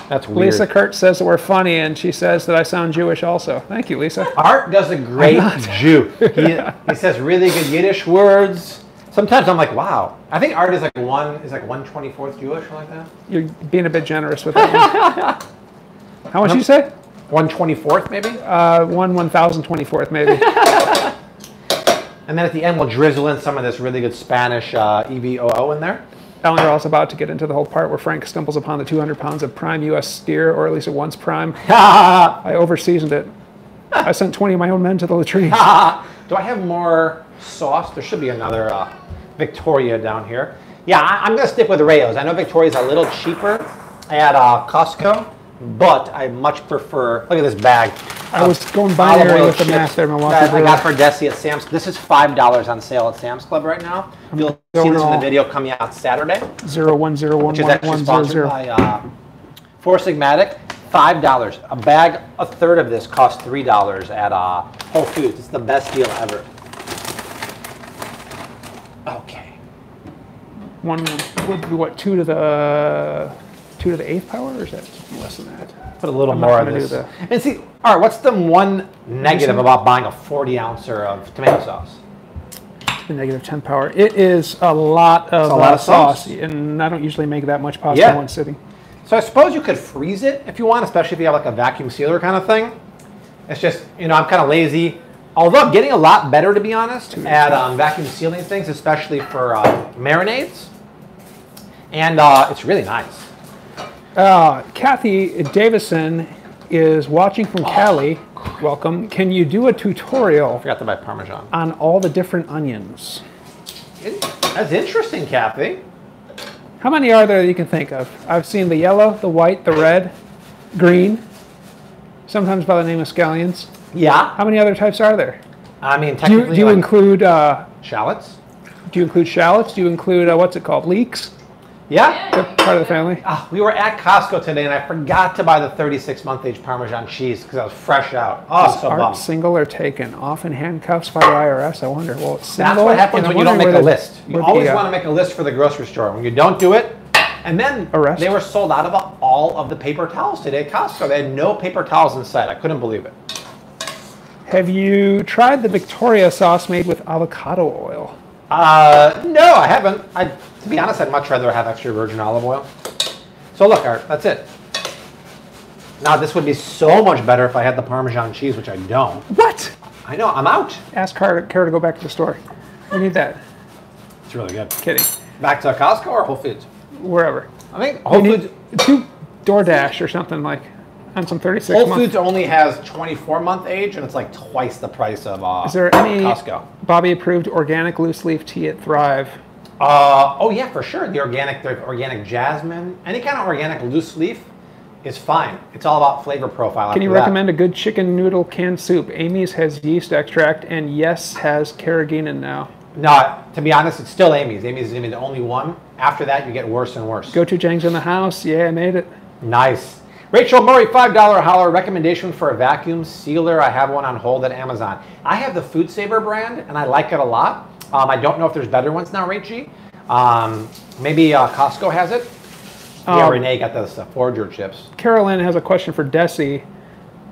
That's weird. Lisa Kurt says that we're funny, and she says that I sound Jewish also. Thank you, Lisa. Art does a great Jew. *laughs* He, he says really good Yiddish words. Sometimes I'm like, wow. I think Art is like one is like one twenty fourth Jewish or like that. You're being a bit generous with that. *laughs* How much you say? One twenty fourth maybe. Uh, one one thousand twenty fourth, maybe. *laughs* And then at the end we'll drizzle in some of this really good Spanish uh, EVOO in there. Alan also about to get into the whole part where Frank stumbles upon the 200 pounds of prime U.S. steer, or at least it once prime. *laughs* I overseasoned it. I sent 20 of my own men to the latrine. Do I have more sauce? There should be another uh, Victoria down here. Yeah, I, am gonna stick with Rao's. I know Victoria's a little cheaper at uh, Costco, but I much prefer. Look at this bag. I was going binary oil with the math there, Milwaukee That I got for Desi at Sam's. This is five dollars on sale at Sam's Club right now. You'll see this in the video coming out Saturday, Zero one zero one which is one actually one zero sponsored zero. by uh, Four Sigmatic. Five dollars. A bag, a third of this costs three dollars at uh, Whole Foods. It's the best deal ever. Okay. One would be what two to the two to the eighth power, or is that less than that? Put a little I'm more of this. the- And see, all right, what's the one negative about buying a 40 ouncer of tomato sauce? The negative ten power. It is a lot of, a lot uh, of sauce. and I don't usually make that much pasta Yeah. in one sitting. So I suppose you could freeze it if you want, especially if you have like a vacuum sealer kind of thing. It's just, you know, I'm kind of lazy. Although I'm getting a lot better, to be honest, at um, vacuum sealing things, especially for uh, marinades. And uh, it's really nice. Uh, Kathy Davison is watching from Cali. Welcome. Can you do a tutorial I Forgot to buy Parmesan. on all the different onions? That's interesting, Kathy. How many are there that you can think of? I've seen the yellow, the white, the red, green, sometimes by the name of scallions. Yeah. How many other types are there? I mean, Do you, technically, do you like include uh, shallots. do you include shallots? Do you include uh, what's it called? Leeks? Yeah. Part of the family. Ah, we were at Costco today, and I forgot to buy the 36 month age Parmesan cheese because I was fresh out. Oh, so Art bummed. single or taken? Off in handcuffs by the IRS. I wonder. Well, it's That's single. what happens when you don't make a list. You the, always uh, want to make a list for the grocery store. When you don't do it, and then Arrest. they were sold out of all of the paper towels today at Costco. They had no paper towels in sight. I couldn't believe it. Have you tried the Victoria sauce made with avocado oil? Uh, no, I haven't. I, to be honest, I'd much rather have extra virgin olive oil. So look, Art, that's it. Now this would be so much better if I had the Parmesan cheese, which I don't. What? I know, I'm out. Ask Kara, Kara to go back to the store. We need that. It's really good. Kidding. Back to Costco or Whole Foods? Wherever. I think Whole Foods. two DoorDash or something like on some 36 Whole month. Foods only has 24 month age, and it's like twice the price of uh, Is there any Costco. Bobby approved organic loose leaf tea at Thrive? Uh, oh yeah, for sure. The organic, the organic jasmine, any kind of organic loose leaf is fine. It's all about flavor profile. Can you after that. recommend a good chicken noodle canned soup? Amy's has yeast extract and yes has carrageenan now. No, to be honest, it's still Amy's. Amy's is gonna be the only one. After that, you get worse and worse. Go to Jang's in the house. Yeah, I made it. Nice. Rachel Murray, $5 holler recommendation for a vacuum sealer. I have one on hold at Amazon. I have the Food Saver brand and I like it a lot. Um, I don't know if there's better ones now, Rachie. Um, maybe uh, Costco has it. yeah, Um, Renee got those uh, Forager chips. Carolyn has a question for Desi.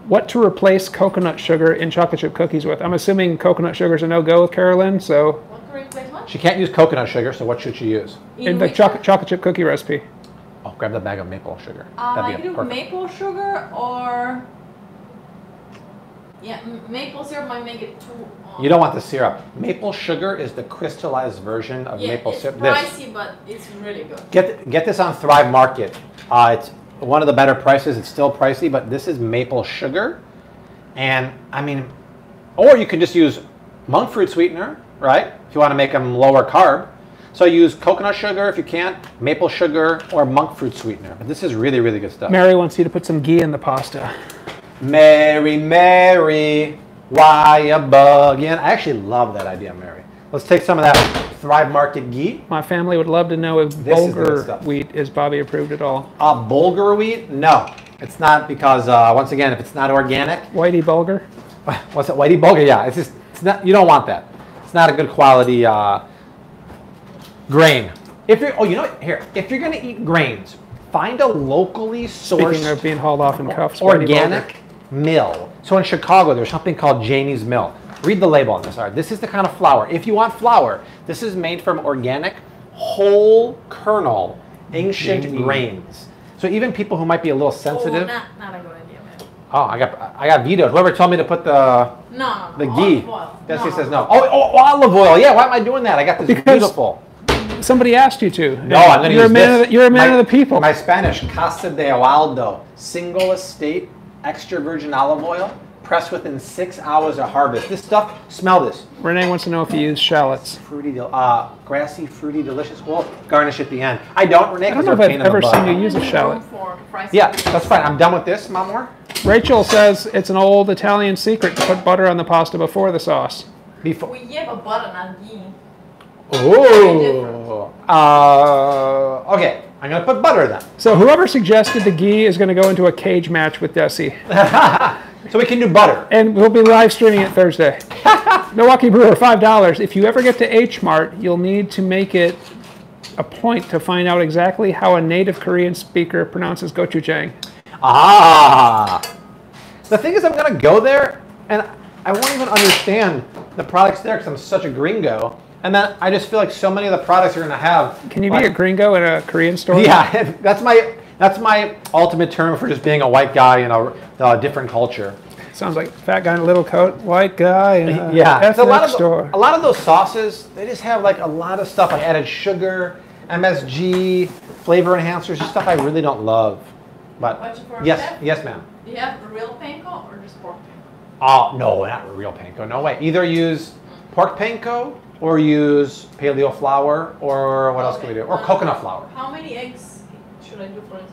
What to replace coconut sugar in chocolate chip cookies with? I'm assuming coconut sugar is a no-go with Carolyn. So What can replace what? She can't use coconut sugar, so what should she use? in the which chocolate chocolate chip cookie recipe, Oh, grab the bag of maple sugar. Uh, That'd I be can do perfect. maple sugar or yeah, maple syrup might make it too. Um, You don't want the syrup. Maple sugar is the crystallized version of yeah, maple syrup. This. pricey, but it's really good. Get get this on Thrive Market. Uh, it's one of the better prices. It's still pricey, but this is maple sugar, and I mean, or you can just use monk fruit sweetener, right? If you want to make them lower carb. So use coconut sugar if you can't, maple sugar, or monk fruit sweetener. But this is really, really good stuff. Mary wants you to put some ghee in the pasta. Mary, Mary, why you bugging? I actually love that idea, Mary. Let's take some of that Thrive Market ghee. My family would love to know if This is bulgur stuff. wheat is Bobby approved at all. Uh, bulgur wheat? No, it's not because uh, once again, if it's not organic, Whitey Bulger. *laughs* what's it? Whitey Bulger? Yeah, it's just it's not. You don't want that. It's not a good quality uh, grain. If you're oh, you know what? here, if you're gonna eat grains, find a locally Speaking sourced of being hauled off in cuffs, organic mill. So in Chicago, there's something called Janie's Mill. Read the label on this. All right, this is the kind of flour. If you want flour, this is made from organic, whole kernel, ancient Janie. grains. So even people who might be a little Oh, sensitive. not, not a good idea, man. Oh, I got I got vetoed. Whoever told me to put the No, no, no. the olive ghee. oil. Desi says no. Oh, oh, olive oil. Yeah, why am I doing that? I got this Because- beautiful. Bulgur. Somebody asked you to. No, I'm going to You're use a man. this. Of the, you're a man My- of the people. My Spanish, Casa de Hualdo, single estate, extra virgin olive oil, pressed within six hours of harvest. This stuff, smell this. Renee wants to know if you use shallots. Fruity, del- uh, grassy, fruity, delicious. Well, garnish at the end. I don't, Renee, I don't know if I've ever seen you use a shallot. Yeah, that's fine. I'm done with this, Mamor. Rachel says it's an old Italian secret to put butter on the pasta before the sauce. Before. We give a butter, not ghee. Ooh. Uh, okay, I'm to put butter then. So whoever suggested the ghee is going to go into a cage match with Desi, *laughs* So we can do butter. and we'll be live streaming it Thursday. *laughs* Milwaukee Brewer, five dollars. If you ever get to H Mart, you'll need to make it a point to find out exactly how a native Korean speaker pronounces gochujang. Ah. The thing is, I'm to go there and I won't even understand the products there because I'm such a gringo. And then I just feel like so many of the products are going to have. Can you like- be a gringo in a Korean store? *laughs* Yeah, that's my that's my ultimate term for just being a white guy in a, a different culture. Sounds like fat guy in a little coat, white guy in a *laughs* yeah, it's a lot of store. a lot of those sauces. They just have like a lot of stuff. I added sugar, MSG, flavor enhancers, just stuff I really don't love. But What you for, yes, Chef? yes, ma'am. Do you have real panko or just pork panko? Oh no, not real panko. No way. Either use pork panko or use paleo flour, or what else can we do? Or Okay. coconut flour. How many eggs should I do for this?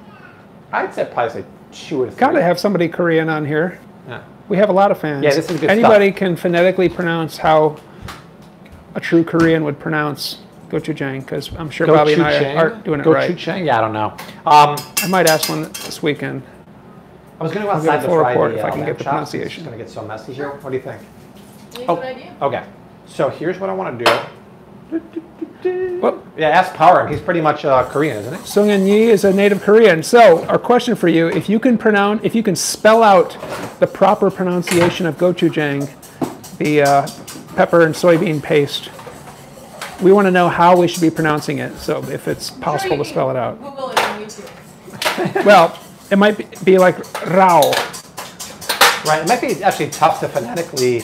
I'd say probably say two or three. Gotta have somebody Korean on here. Yeah. We have a lot of fans. Yeah, this is good Anybody can phonetically pronounce how a true Korean would pronounce gochujang, because I'm sure Bobby and I Gochujang? aren't doing it right. Gochujang? Yeah, I don't know. Um, I might ask one this weekend. I was going to go I'll a outside to full fry report the, if I uh, can get the pronunciation. It's going to get so messy here. What do you think? Any Oh. good idea? Okay, so here's what I want to do. Well, Yeah, ask Power. He's pretty much uh, Korean, isn't he? Sung Yi is a native Korean. So, our question for you: If you can pronounce, if you can spell out the proper pronunciation of gochujang, the uh, pepper and soybean paste, we want to know how we should be pronouncing it. So, if it's possible Sure, to spell it out. Google it on YouTube. Well, it might be, be like rao. Right. It might be actually tough to phonetically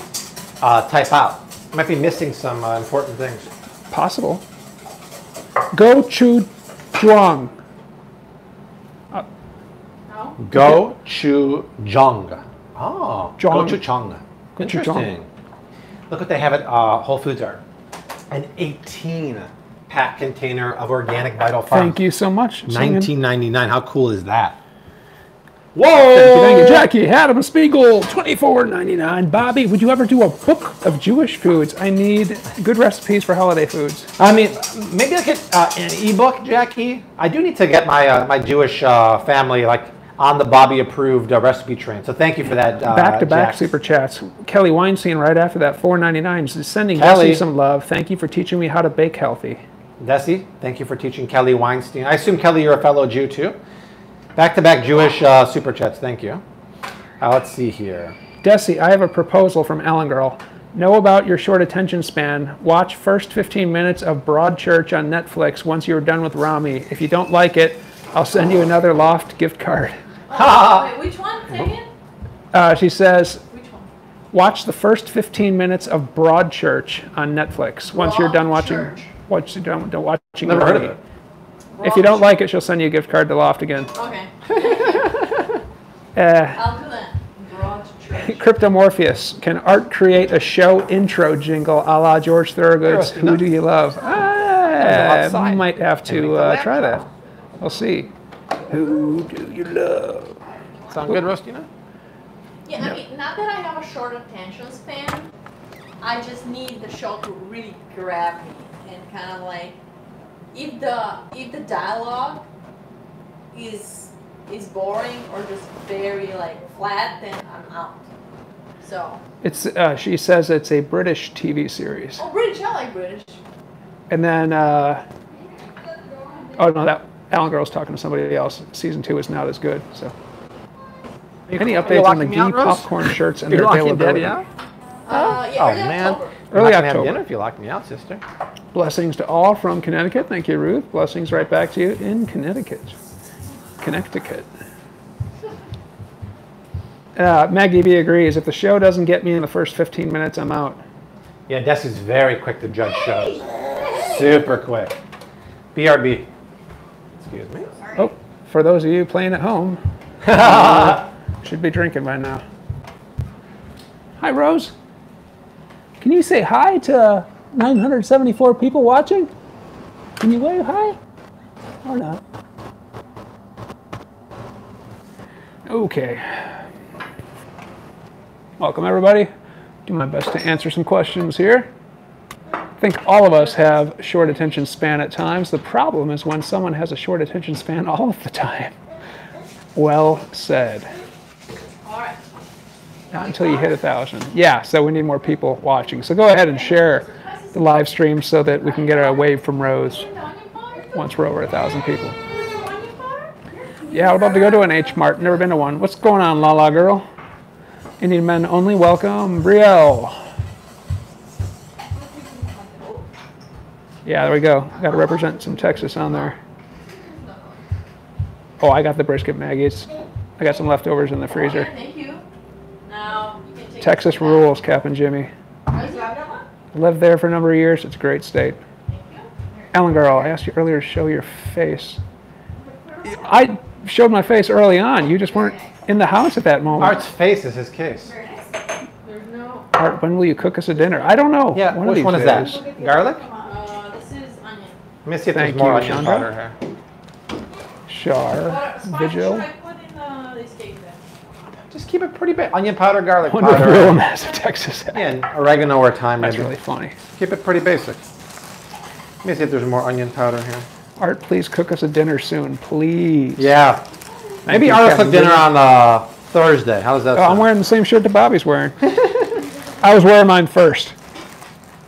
uh, type out. It might be missing some uh, important things. Possible. Go chu, Gochujang. No? Go chu jung. Oh, Jong. gochujang. Gochujang. Interesting. Look what they have at uh, Whole Foods are. An 18 pack container of organic Vital Farms. Thank you so much. 19.99. How cool is that? Thank you, thank you. Whoa! Jackie, Adam Spiegel, twenty-four ninety-nine. Bobby, would you ever do a book of Jewish foods? I need good recipes for holiday foods. I mean, maybe I get uh, an ebook, Jackie. I do need to get my uh, my Jewish uh, family like on the Bobby approved uh, recipe train. So thank you for that. Uh, Back to back Jack. super chats. Kelly Weinstein, right after that, four ninety-nine, is sending Kelly. Desi some love. Thank you for teaching me how to bake healthy. Desi, thank you for teaching Kelly Weinstein. I assume Kelly, you're a fellow Jew too. Back to back Jewish uh, super chats. Thank you. Uh, let's see here. Desi, I have a proposal from Ellen Girl. Know about your short attention span. Watch first 15 minutes of Broadchurch on Netflix once you're done with Rami. If you don't like it, I'll send you another Loft gift card. Oh, *laughs* wait, which one? Say again? Uh, she says, Which one? watch the first 15 minutes of Broadchurch on Netflix once you're done watching. Broadchurch. Once you're done, done watching. Never heard of it. If you don't like it, she'll send you a gift card to Loft again. Okay. *laughs* Uh, I'll do that. Broad church. Crypto can art create a show intro jingle a la George Thorogood's Who no. Do You Love? I might have to uh, try that. shop. We'll see. Who do you love? Sound good, Rostina? Yeah, I mean, not that I have a short attention span. I just need the show to really grab me and kind of like, if the if the dialogue is is boring or just very like flat, then I'm out. So, It's uh, she says it's a British TV series, oh, British, I like British. and then uh, oh no, that Alan Girl's talking to somebody else. Season two is not as good. So, any updates on the locking Gee popcorn shirts and their availability? Daddy out? Uh, yeah, Oh man, October. Early gonna have October. dinner if you lock me out, sister. Blessings to all from Connecticut. Thank you, Ruth. Blessings right back to you in Connecticut. Connecticut. Uh, Maggie B agrees. If the show doesn't get me in the first 15 minutes, I'm out. Yeah, Desi's very quick to judge shows. Super quick. BRB. Excuse me. Oh, for those of you playing at home, uh, *laughs* should be drinking by now. Hi, Rose. Can you say hi to 974 people watching? Can you wave hi? Or not? Okay. Welcome, everybody. Do my best to answer some questions here. I think all of us have short attention span at times. The problem is when someone has a short attention span *laughs* all of the time. Well said. Not until you hit a thousand. Yeah, so we need more people watching. So go ahead and share the live stream so that we can get a wave from Rose once we're over a thousand people. Yeah, I would love to go to an H Mart. Never been to one. What's going on, La La Girl? Indian men only. Welcome, Brielle. Yeah, there we go. Got to represent some Texas on there. Oh, I got the brisket Maggie's. I got some leftovers in the freezer. Thank you. Now you can take Texas rules, Cap and Jimmy. Rose, you have that one? Lived there for a number of years. It's a great state. Thank you. Ellen Girl, I asked you earlier to show your face. I showed my face early on. You just weren't in the house at that moment. Art's face is his case. Art, when will you cook us a dinner? I don't know. Yeah, one which of one is days. that? Garlic? Uh, this is onion. Let me see if Thank there's more you, onion Chandra. powder here. Char, What spice Vigil. should I put in uh, this cake then? Just keep it pretty basic. Onion powder, garlic Wonder if powder. real massive Texas. has. And oregano or thyme That's maybe. really funny. Keep it pretty basic. Let me see if there's more onion powder here. Art, please cook us a dinner soon, please. Yeah. Maybe Art will cook dinner on uh, Thursday. How does that Oh, I'm wearing the same shirt that Bobby's wearing. *laughs* I was wearing mine first.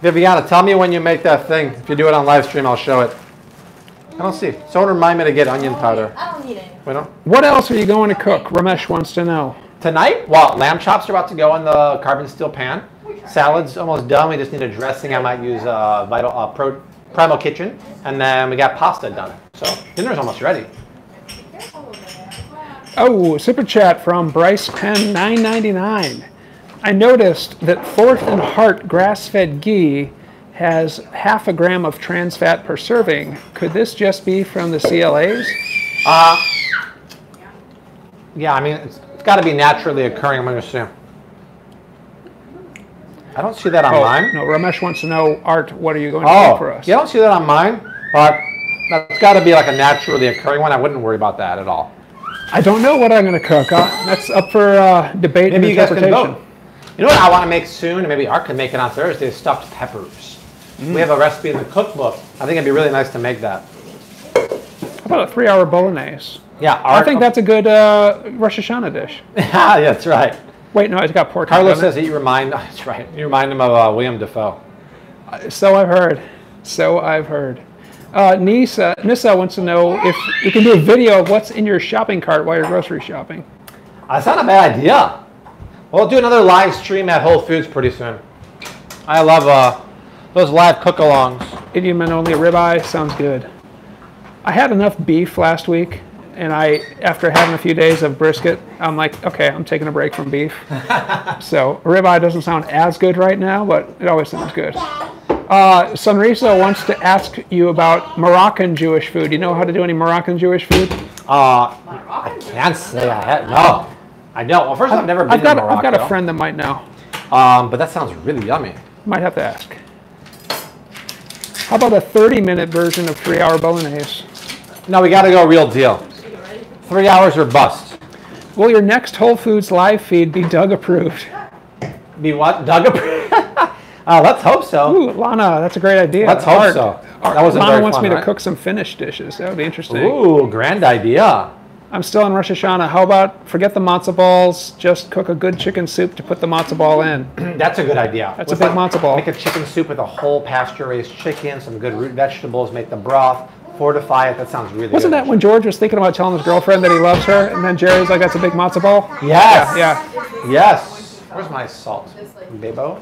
Viviana, tell me when you make that thing. If you do it on live stream, I'll show it. I don't see. Someone remind me to get onion powder. I don't need any. We don't. What else are you going to cook? Ramesh wants to know. Tonight, well, lamb chops are about to go in the carbon steel pan. Salad's almost done. We just need a dressing. I might use uh, Vital uh, Pro, Primal Kitchen, and then we got pasta done. So dinner's almost ready. Oh, super chat from Bryce Penn 999. I noticed that Fourth and Heart grass-fed ghee has half a gram of trans fat per serving. Could this just be from the CLAs? Uh, yeah, I mean, it's got to be naturally occurring. I'm going to assume. I don't see that on Oh, mine. no, Ramesh wants to know, Art, what are you going to do for us? yeah, I don't see that on mine, but that's got to be like a naturally occurring one. I wouldn't worry about that at all. I don't know what I'm going to cook. Uh, that's up for uh, debate Maybe you guys can vote. You know what I want to make soon, and maybe Art can make it on Thursday, is stuffed peppers. Mm. We have a recipe in the cookbook. I think it'd be really nice to make that. How about a three-hour bolognese? Yeah, I think that's a good uh, Rosh Hashanah dish. *laughs* yeah, that's right. Wait, no, it's got pork. Carlos says that you remind. *laughs* That's right. You remind him of uh, William Dafoe. So I've heard. So I've heard. Uh, Nisa, Nissa wants to know if you can do a video of what's in your shopping cart while you're grocery shopping. That's not a bad idea. We'll do another live stream at Whole Foods pretty soon. I love uh, those live cook-alongs. Indian men only ribeye sounds good. I had enough beef last week, and I, after having a few days of brisket, I'm like, okay, I'm taking a break from beef. *laughs* so ribeye doesn't sound as good right now, but it always sounds good. Uh, Sunrisa wants to ask you about Moroccan Jewish food. Do you know how to do any Moroccan Jewish food? Uh, Moroccan can't say I had. No, I don't. Well, first I've never been I've got, to Morocco. I've got a friend that might know. Um, but that sounds really yummy. Might have to ask. How about a 30 minute version of three hour bolognese? No, we got to go real deal. Three hours or bust. Will your next Whole Foods live feed be Doug approved? Be what? Doug? *laughs* uh, let's hope so. Ooh, Lana, that's a great idea. Let's hope Art. so. Art- That wasn't Lana wants fun, me to right? cook some Finnish dishes. That would be interesting. Ooh, grand idea. I'm still in Rosh Hashanah. How about forget the matzo balls? Just cook a good chicken soup to put the matzo ball in. *clears throat* That's a good idea. That's With a big matzo ball. Make a chicken soup with a whole pasture-raised chicken, some good root vegetables. Make the broth, fortify it. That sounds really Wasn't good. that when George was thinking about telling his girlfriend that he loves her, and then Jerry's like, "That's a big matzo ball." Yes. Yeah, yeah. Yes. Where's my salt? Bebo?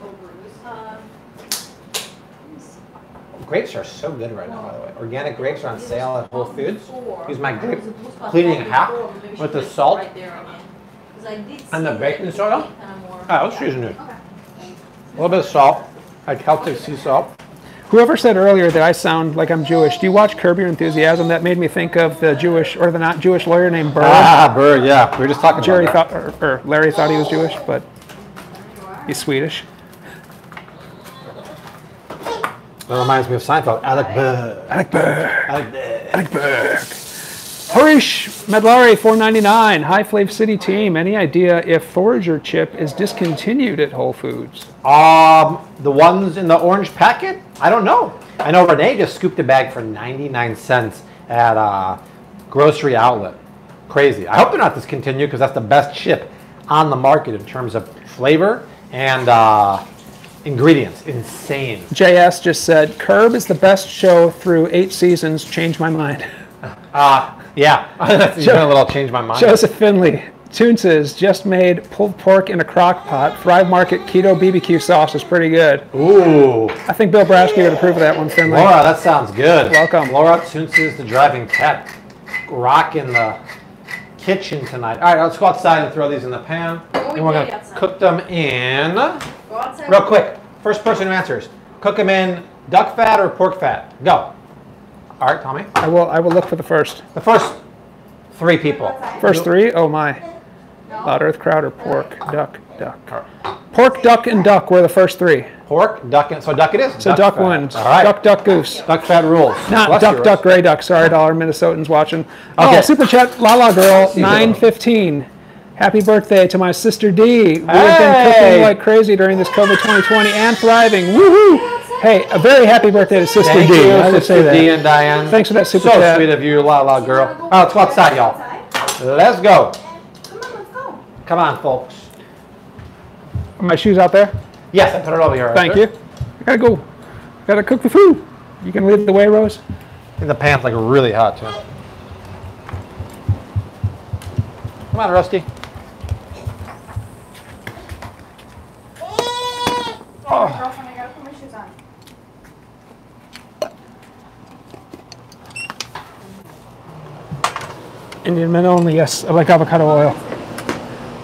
Grapes are so good right now, by the way. Organic grapes are on sale at Whole Foods. Use my grape cleaning hack with the salt and the baking soda. Ah, let's use it. A little bit of salt, like Celtic sea salt. Whoever said earlier that I sound like I'm Jewish, do you watch Curb Your Enthusiasm? That made me think of the Jewish or the not Jewish lawyer named Burr. Ah, bird, yeah. We were just talking Jerry thought, or, or Larry thought he was Jewish, but he's Swedish. That reminds me of Seinfeld. Alec Burr. Alec Burr. Alec Burr. Alec Burr. Harish Medlari, 499. Hi Flav City team. Any idea if Forager chip is discontinued at Whole Foods? Um, the ones in the orange packet? I don't know. I know Renee just scooped a bag for 99 cents at a grocery outlet. Crazy. I hope they're not discontinued because that's the best chip on the market in terms of flavor and uh, ingredients. Insane. JS just said, Curb is the best show through eight seasons. Change my mind. Uh, yeah. *laughs* That's even a little change my mind. Joseph Finley. Toonces just made pulled pork in a crock pot. Thrive Market keto BBQ sauce is pretty good. Ooh. I think Bill Brasky would approve of that one, Finley. Laura, that sounds good. Welcome. Laura Toonces, the driving tech, rocking the kitchen tonight. All right, let's go outside and throw these in the pan. What we And we're gonna cook them in. Go outside. Real quick, first person who answers. Cook them in duck fat or pork fat. Go. All right, Tommy. I will. I will look for the first. The first three people. First three. Oh my. Loud Earth Crowd or pork, duck, duck. Pork, duck, and duck were the first three. Pork, duck, and so duck it is. So duck, fat. wins. All right. Duck, duck, goose. Duck fat rules. Not Bless duck, duck, gray duck. Sorry to all our Minnesotans watching. Okay. Oh, super chat, La La Girl, 915. Happy birthday to my sister D. We have been cooking like crazy during this COVID 2020 and thriving. Woohoo! Hey, a very happy birthday to Sister Thank D. you, I would Sister say that. D and Diane. Thanks for that super so chat. sweet of you, la la girl. Oh, All right, let's go outside, y'all. Let's go. Come on, let's go. Come on, folks. Are my shoes out there? Yes, I put it over here. Thank Arthur. you. I gotta go. Gotta cook the food. You can lead the way, Rose. I think the pan's like really hot too. Come on, Rusty. Oh. Girlfriend, I gotta put my shoes on. Indian men only, yes. I like avocado oil.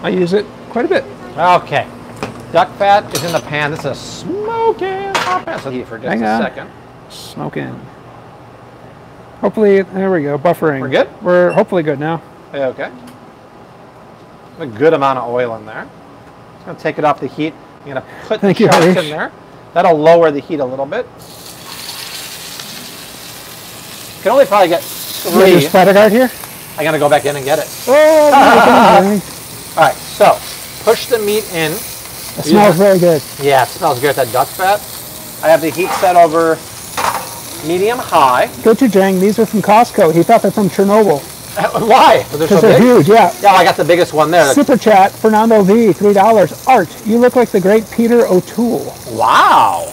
I use it quite a bit. Okay. Duck fat is in the pan. This is a smoking hot pan. So for just Hang a on. second. Smoking. Hopefully, there we go, buffering. We're good? We're hopefully good now. Okay. A good amount of oil in there. Just gonna take it off the heat. I'm gonna put Thank the you, shells in there. That'll lower the heat a little bit. Can only probably get You want your three. splatter guard here? I gotta go back in and get it. *laughs* Oh, *laughs* All right, so push the meat in. it smells very good. Yeah, it smells good. That duck fat. I have the heat set over medium high. Go to Jang. These are from Costco. He thought they're from Chernobyl *laughs* Why? Because they're because so they're big. huge. Yeah. Yeah, I got the biggest one there. Super chat, Fernando V, three dollars. Art, you look like the great Peter O'Toole. Wow.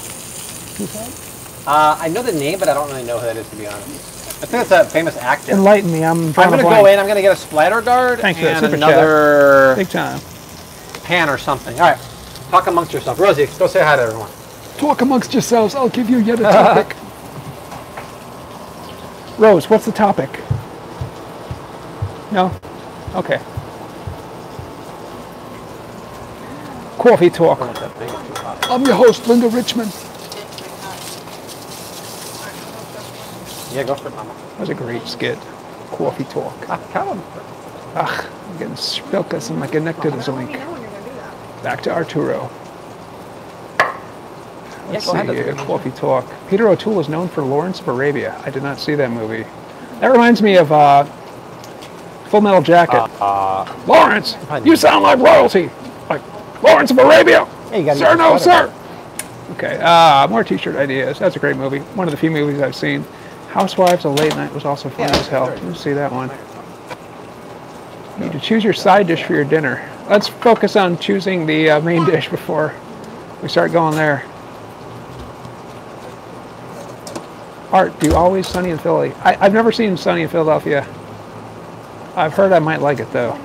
Uh, I know the name, but I don't really know who that is to be honest. I think it's a famous actor. Enlighten me. I'm I'm gonna go in. I'm gonna get a splatter guard Thanks for and chat. another Big time. pan or something. All right, talk amongst yourself. Rosie, go say hi to everyone. Talk amongst yourselves. I'll give you yet a topic. *laughs* Rose, what's the topic? No? Okay. Coffee talk. I'm your host, Linda Richman. Yeah, go for it, Mama. That was a great skit. Coffee talk. Ah, kind of- Ach, I'm getting spilkas in my connected Let me zoink. know when you're gonna do that. Back to Arturo. Let's go see ahead, that's here, good. Coffee Talk. Peter O'Toole is known for Lawrence of Arabia. I did not see that movie. That reminds me of uh, Full Metal Jacket. Uh, Lawrence, you sound like royalty. Like Lawrence of Arabia. Hey, you sir, no, sir. Okay, uh, more t-shirt ideas. That's a great movie. One of the few movies I've seen. Housewives of Late Night was also fun Yeah, as hell. Didn't see that one. You need to choose your side dish for your dinner. Let's focus on choosing the uh, main *laughs* dish before we start going there. Art, do you always Sunny in Philly? I, I've never seen Sunny in Philadelphia. I've heard I might like it though.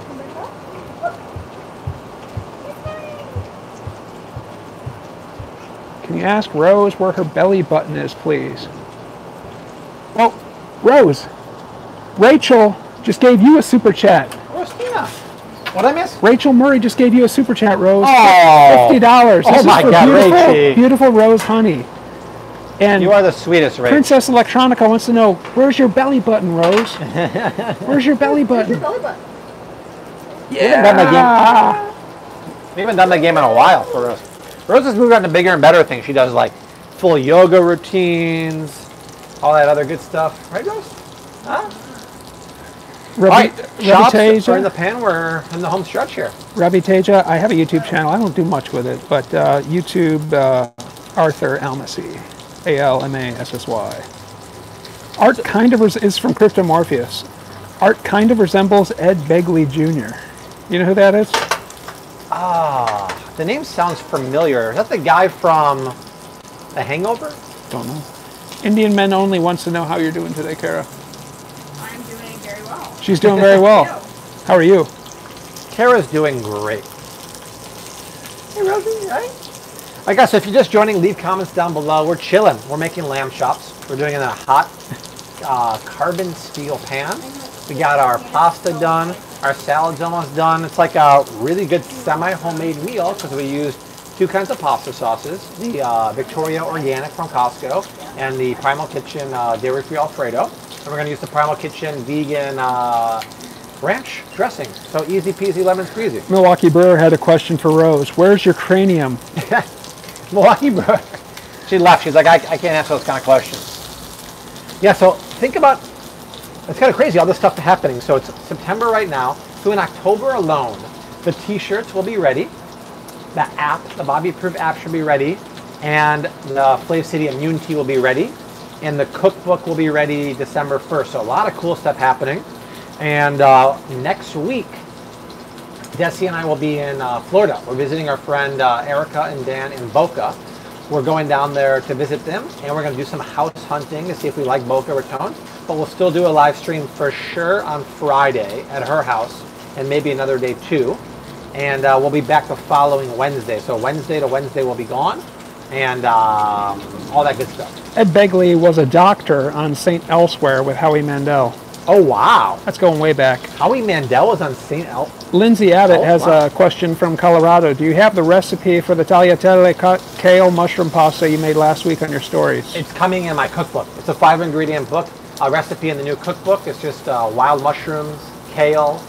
Can you ask Rose where her belly button is, please? Oh, Rose, Rachel just gave you a super chat. Rostina. What I miss? Rachel Murray just gave you a super chat, Rose. Oh. Fifty dollars. Oh my God, beautiful, Rachie. beautiful Rose Honey. And You are the sweetest, Ray. Princess Electronica wants to know where's your belly button, Rose? *laughs* where's your belly button Your button? belly button. haven't done that We haven't done that game in a while for Rose. Rose has moved on to bigger and better things. She does like full yoga routines, all that other good stuff. Right, Rose? Huh? All Ravi, right, chops are in the pan. We're in the home stretch here. Raviteja. I have a YouTube channel. I don't do much with it, but uh, YouTube uh, Arthur Almassy, A L M A S S Y. Art kind of res- is from Cryptomorpheus. Art kind of resembles Ed Begley Jr. You know who that is? Ah, the name sounds familiar. Is that the guy from The Hangover? Don't know. Indian Men Only wants to know how you're doing today, Kara. I'm doing very well. She's doing very *laughs* well. How are you? Kara's doing great. Hey, Rosie, right? I guess if you're just joining, leave comments down below. We're chilling. We're making lamb chops. We're doing it in a hot uh, carbon steel pan. We got our pasta done. Our salad's almost done. It's like a really good semi-homemade meal because we used two kinds of pasta sauces. The uh, Victoria Organic from Costco and the Primal Kitchen uh, Dairy Free Alfredo. And we're going to use the Primal Kitchen vegan uh, ranch dressing. So easy peasy lemon squeezy. Milwaukee Brewer had a question for Rose. Where's your cranium? *laughs* Milwaukee bro. She left. She's like, I, I can't answer those kind of questions. Yeah, so think about, it's kind of crazy all this stuff happening. So it's September right now. So in October alone, the t-shirts will be ready. The app, the Bobby Approved app should be ready. And the Flav City Immune Tea will be ready. And the cookbook will be ready December 1st. So a lot of cool stuff happening. And uh, next week, Desi and I will be in uh, Florida. We're visiting our friend uh, Erica and Dan in Boca. We're going down there to visit them, and we're going to do some house hunting to see if we like Boca Raton. But we'll still do a live stream for sure on Friday at her house, and maybe another day too. And uh, we'll be back the following Wednesday. So Wednesday to Wednesday we'll be gone, and um, all that good stuff. Ed Begley was a doctor on St. Elsewhere with Howie Mandel. Oh wow! That's going way back. Howie Mandel was on St. El. Lindsay Abbott Oh, has wow. a question from Colorado. Do you have the recipe for the tagliatelle kale mushroom pasta you made last week on your stories? It's coming in my cookbook. It's a five ingredient book. A recipe in the new cookbook It's just uh, wild mushrooms, kale,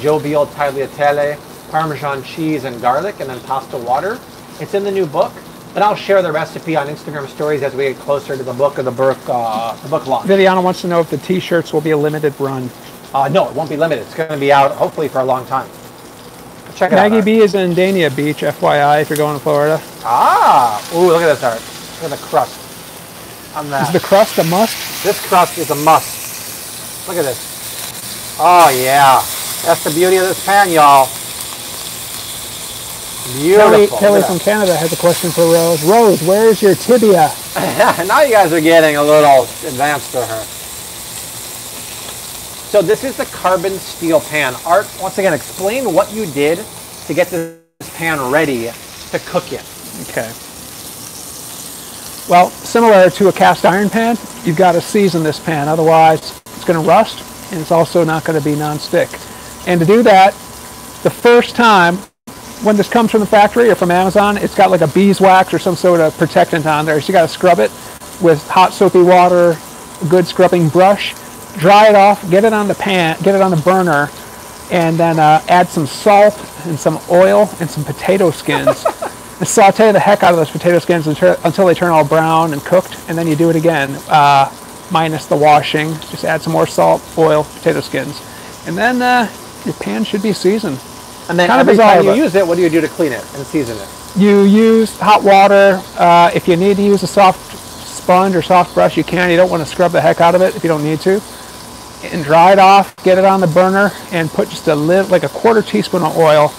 jovial tagliatelle, Parmesan cheese and garlic, and then pasta water. It's in the new book, but I'll share the recipe on Instagram stories as we get closer to the book of the book, uh, the book launch. Viviana wants to know if the t-shirts will be a limited run. Uh, no, it won't be limited. It's going to be out hopefully for a long time. Check it Maggie out. Art. B is in Dania Beach, FYI, if you're going to Florida. Ah, ooh, look at this art. Look at the crust on that. Is the crust a must? This crust is a must. Look at this. Oh yeah, that's the beauty of this pan, y'all. Kelly, Beautiful. Kelly from Canada has a question for Rose. Rose, where's your tibia? *laughs* now you guys are getting a little advanced for her. So this is the carbon steel pan. Art, once again, explain what you did to get this pan ready to cook in. Okay. Well, similar to a cast iron pan, you've got to season this pan, otherwise it's going to rust and it's also not going to be non-stick. And to do that, the first time when this comes from the factory or from Amazon, it's got like a beeswax or some sort of protectant on there. So you got to scrub it with hot soapy water, a good scrubbing brush, dry it off, get it on the pan, get it on the burner, and then uh, add some salt and some oil and some potato skins. *laughs* and saute the heck out of those potato skins until, until they turn all brown and cooked, and then you do it again, uh, minus the washing. Just add some more salt, oil, potato skins, and then uh, your pan should be seasoned. And then Kind of every time you use it, what do you do to clean it and season it? You use hot water. Uh, if you need to use a soft sponge or soft brush, you can. You don't want to scrub the heck out of it if you don't need to. And dry it off, get it on the burner, and put just a little, like a quarter teaspoon of oil.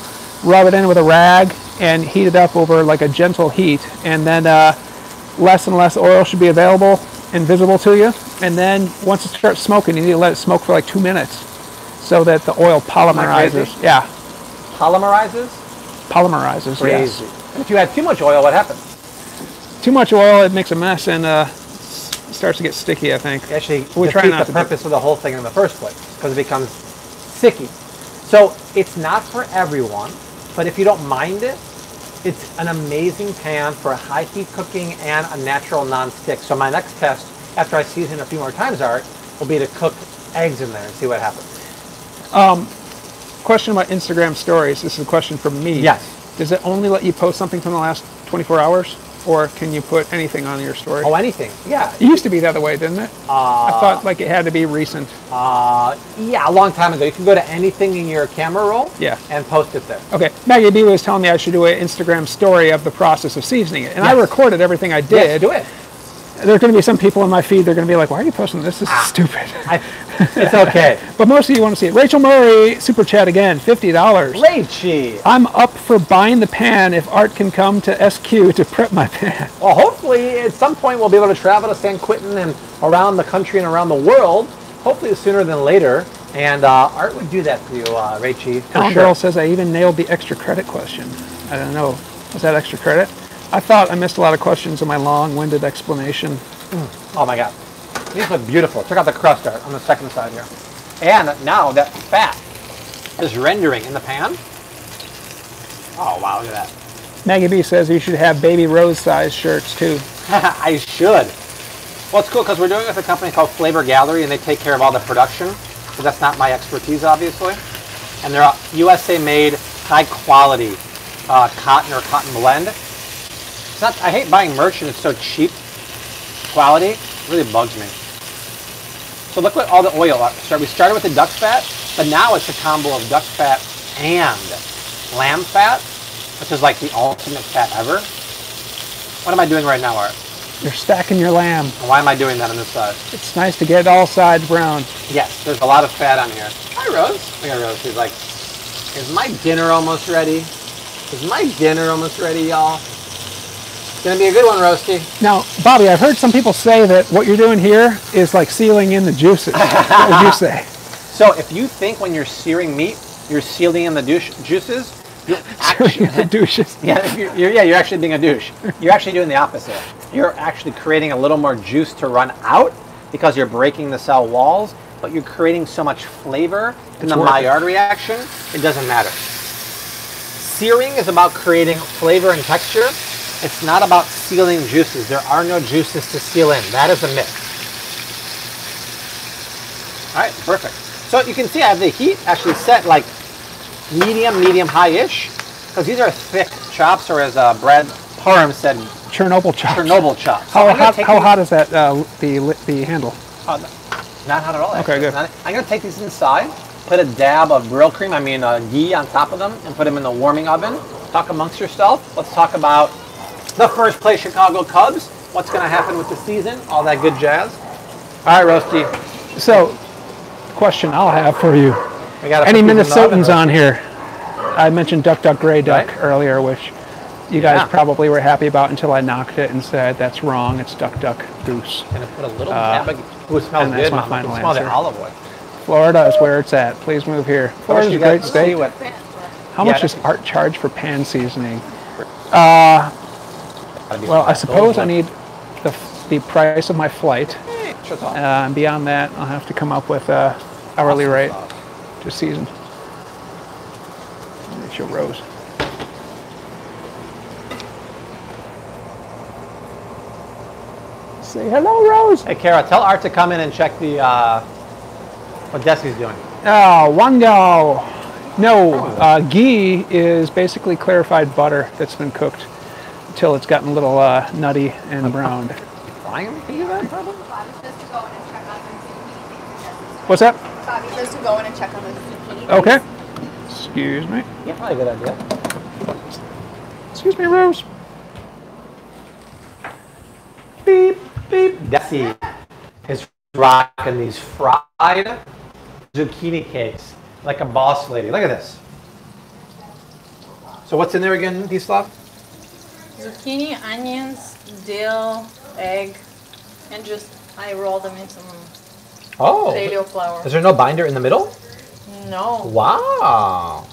Rub it in with a rag and heat it up over like a gentle heat. And then uh, less and less oil should be available and visible to you. And then once it starts smoking, you need to let it smoke for like two minutes so that the oil polymerizes. Yeah, Polymerizes? polymerizes. Crazy. Yes. And if you add too much oil, what happens? too much oil, it makes a mess and uh, starts to get sticky. I think. actually We try defeat not the purpose of the whole thing in the first place because it becomes sticky. So it's not for everyone, but if you don't mind it, it's an amazing pan for high heat cooking and a natural non-stick. So my next test, after I season a few more times, Art, will be to cook eggs in there and see what happens. Question about Instagram stories. This is a question from me. Yes. Does it only let you post something from the last 24 hours, or can you put anything on your story? Oh, anything? Yeah. it used to be the other way, didn't it? I thought like it had to be recent. Uh, yeah, a long time ago. You can go to anything in your camera roll Yeah. and post it there. Okay, Maggie B was telling me I should do an Instagram story of the process of seasoning it, and I recorded everything I did. Yes, do it. There's going to be some people in my feed. They're going to be like, "Why are you posting this? This is stupid." I, *laughs* *laughs* it's okay. but most of you want to see it. Rachel Murray, super chat again, fifty dollars. Lychee. I'm up for buying the pan if Art can come to SQ to prep my pan. Well, hopefully at some point we'll be able to travel to San Quentin and around the country and around the world. Hopefully sooner than later. And uh, Art would do that for you, uh, Rachie. For Ellen sure. Girl says I even nailed the extra credit question. I don't know. Was that extra credit? I thought I missed a lot of questions in my long-winded explanation. Oh my God. These look beautiful. Check out the crust art on the second side here. And now that fat is rendering in the pan. Oh wow, look at that. Maggie B says you should have baby rose size shirts too. *laughs* I should. Well, it's cool because we're doing it with a company called Flavor Gallery, and they take care of all the production. So that's not my expertise, obviously. And they're a USA-made, high-quality uh, cotton or cotton blend. It's not. I hate buying merch and it's so cheap. Quality It really bugs me. So look what all the oil. we started with the duck fat, but now it's a combo of duck fat and lamb fat, which is like the ultimate fat ever. What am I doing right now, Art? You're stacking your lamb. Why am I doing that on this side? It's nice to get all sides brown. Yes, there's a lot of fat on here. Hi, Rose. Look at Rose. She's like, is my dinner almost ready? Is my dinner almost ready, y'all? It's gonna be a good one, Roasty. Now, Bobby, I've heard some people say that what you're doing here is like sealing in the juices. what would you say? *laughs* So if you think when you're searing meat, you're sealing in the douche juices, you're *laughs* actually, the douches. *laughs* yeah, you're, you're, yeah, you're actually being a douche. You're actually doing the opposite. You're actually creating a little more juice to run out because you're breaking the cell walls, but you're creating so much flavor in the it. Maillard reaction, it doesn't matter. Searing is about creating flavor and texture. It's not about sealing juices. There are no juices to seal in. That is a myth. All right, perfect. So you can see I have the heat actually set like medium, medium high-ish, because these are thick chops, or as uh, Brad Parham said, Chernobyl chops. Chernobyl chops. So How, hot, how these- hot is that, uh, the, the handle? uh, not hot at all. Okay, good. Not- I'm going to take these inside, put a dab of grill cream, I mean uh, ghee on top of them, and put them in the warming oven. Talk amongst yourself. Let's talk about the first place Chicago Cubs. What's going to happen with the season? All that good jazz. All right, Rusty. So, question I'll have for you. We got Any Minnesotans on here? I mentioned Duck Duck Gray Duck Right. earlier, which you guys Yeah. probably were happy about until I knocked it and said that's wrong. It's Duck Duck Goose. To put a little uh, of. Ooh, it smells and that's my Mom. I final can smell the olive oil. Florida is where it's at. Please move here. Florida's a great guys could see state. How Yeah, much does Art charge for pan seasoning? Be Well, I suppose I need the, the price of my flight. look- Sure thought. Uh, and beyond that, I'll have to come up with a hourly rate to season. There's your rose. Say hello, Rose. Hey, Kara, tell Art to come in and check the uh, what Desi's doing. Oh, wango. No, uh, ghee is basically clarified butter that's been cooked until it's gotten a little uh, nutty and browned. Frying him? Can you do that? Probably. Bobby says to go in and check on the zucchini. What's that? Bobby says to go in and check on the zucchini. Okay. Excuse me. Yeah, probably a good idea. Excuse me, Rose. Beep, beep. Desi is rocking these fried zucchini cakes like a boss lady. Look at this. So what's in there again, Dislav? Zucchini, onions, dill, egg, and just I roll them in some Oh. paleo flour. Is there no binder in the middle? No, Wow.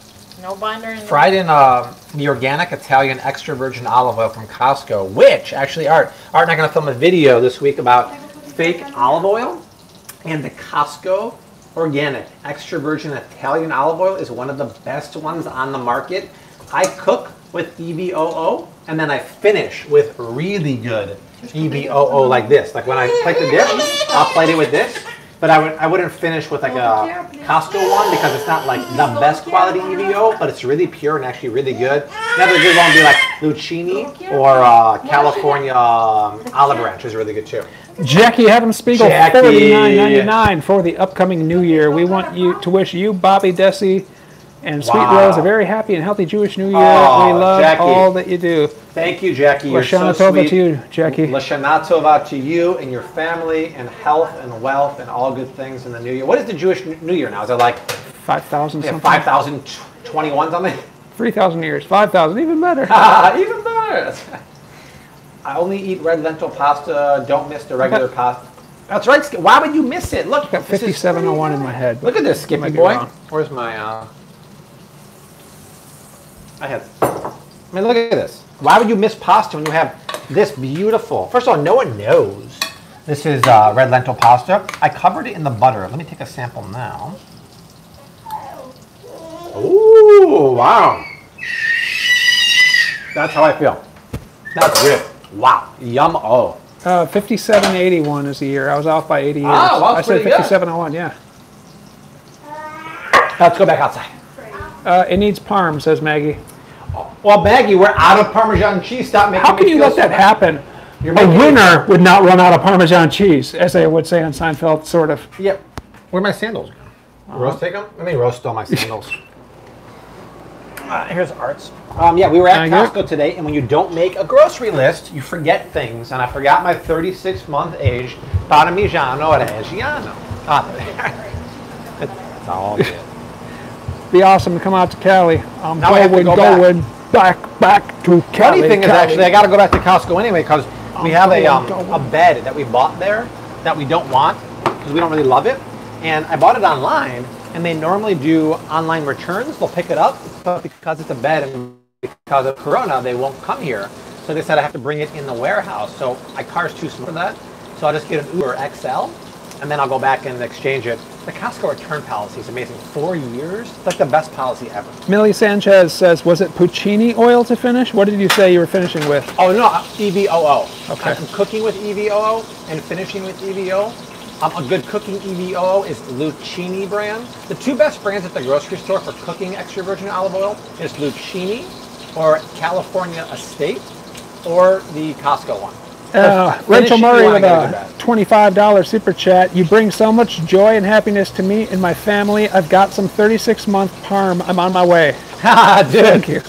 no binder in Fried in uh, the organic Italian extra virgin olive oil from Costco, which actually Art, Art and I are going to film a video this week about fake olive oil and the Costco organic extra virgin Italian olive oil is one of the best ones on the market. I cook with E EVOO and then I finish with really good EVOO like this. Like when I plate the dish, I'll plate it with this. But I would I wouldn't finish with like a Costco one because it's not like the best quality EVO, but it's really pure and actually really good. Another good one would be like Lucini or uh, California um, Olive Ranch is really good too. Jackie Adams Spiegel, forty nine ninety nine for the upcoming New Year. We want you to wish you, Bobby Desi, and Sweet Wow. Rose a very happy and healthy Jewish New Year. Oh, we love Jackie. all that you do. Thank you, Jackie. You're so Lashana Tova sweet. to you, Jackie. Lashana Tova to you and your family and health and wealth and all good things in the new year. What is the Jewish New Year now? Is it like Five thousand yeah, something. 5,021 something? Three thousand years. Five thousand, even better. *laughs* Even better. I only eat red lentil pasta. Don't miss the regular pasta. That's right. Why would you miss it? Look, Got this is- fifty-seven oh one in my head. Look at this, Skippy boy. wrong. Where's my? uh I had. I mean, look at this. Why would you miss pasta when you have this beautiful? First of all, no one knows this is uh, red lentil pasta. I covered it in the butter. Let me take a sample now. Ooh, wow. That's how I feel. That's good. Wow. Yum. Oh. Uh, fifty-seven eighty one is the year. I was off by eighty years. Ah, well, I said pretty fifty-seven oh one. Yeah. Let's go back outside. Uh, it needs parm, says Maggie. Well, Maggie, we're out of Parmesan cheese. Stop making How can you let so that bad. happen? You're A making me- winner would not run out of Parmesan cheese, as they would say on Seinfeld, sort of. Yep. Where are my sandals? Rose take them? I mean, Rose stole my *laughs* sandals. uh, here's Arts. Um, yeah, we were at Thank you. Costco today, and when you don't make a grocery list, you forget things. And I forgot my 36 month age Parmigiano Reggiano. Ah, *laughs* it's all good. Be awesome to come out to Cali. I'm Now we have to going, go back. going back. back, to Cali. Funny thing is, actually, I got to go back to Costco anyway because we have a, um, going, a bed that we bought there that we don't want because we don't really love it. And I bought it online, and they normally do online returns. They'll pick it up, but because it's a bed and because of Corona, they won't come here. So they said I have to bring it in the warehouse. So my car's too small for that. So I'll just get an Uber XL, and then I'll go back and exchange it. The Costco return policy is amazing. Four years? It's like the best policy ever. Millie Sanchez says, was it Puccini oil to finish? What did you say you were finishing with? Oh no, EVOO. Okay. I'm cooking with EVOO and finishing with EVO. Um, a good cooking EVOO is Lucini brand. The two best brands at the grocery store for cooking extra virgin olive oil is Lucini or California Estate or the Costco one. Uh, Rachel Murray with a good a bag. $25 super chat. You bring so much joy and happiness to me and my family. I've got some 36 month parm. I'm on my way. *laughs* Dude, Thank you.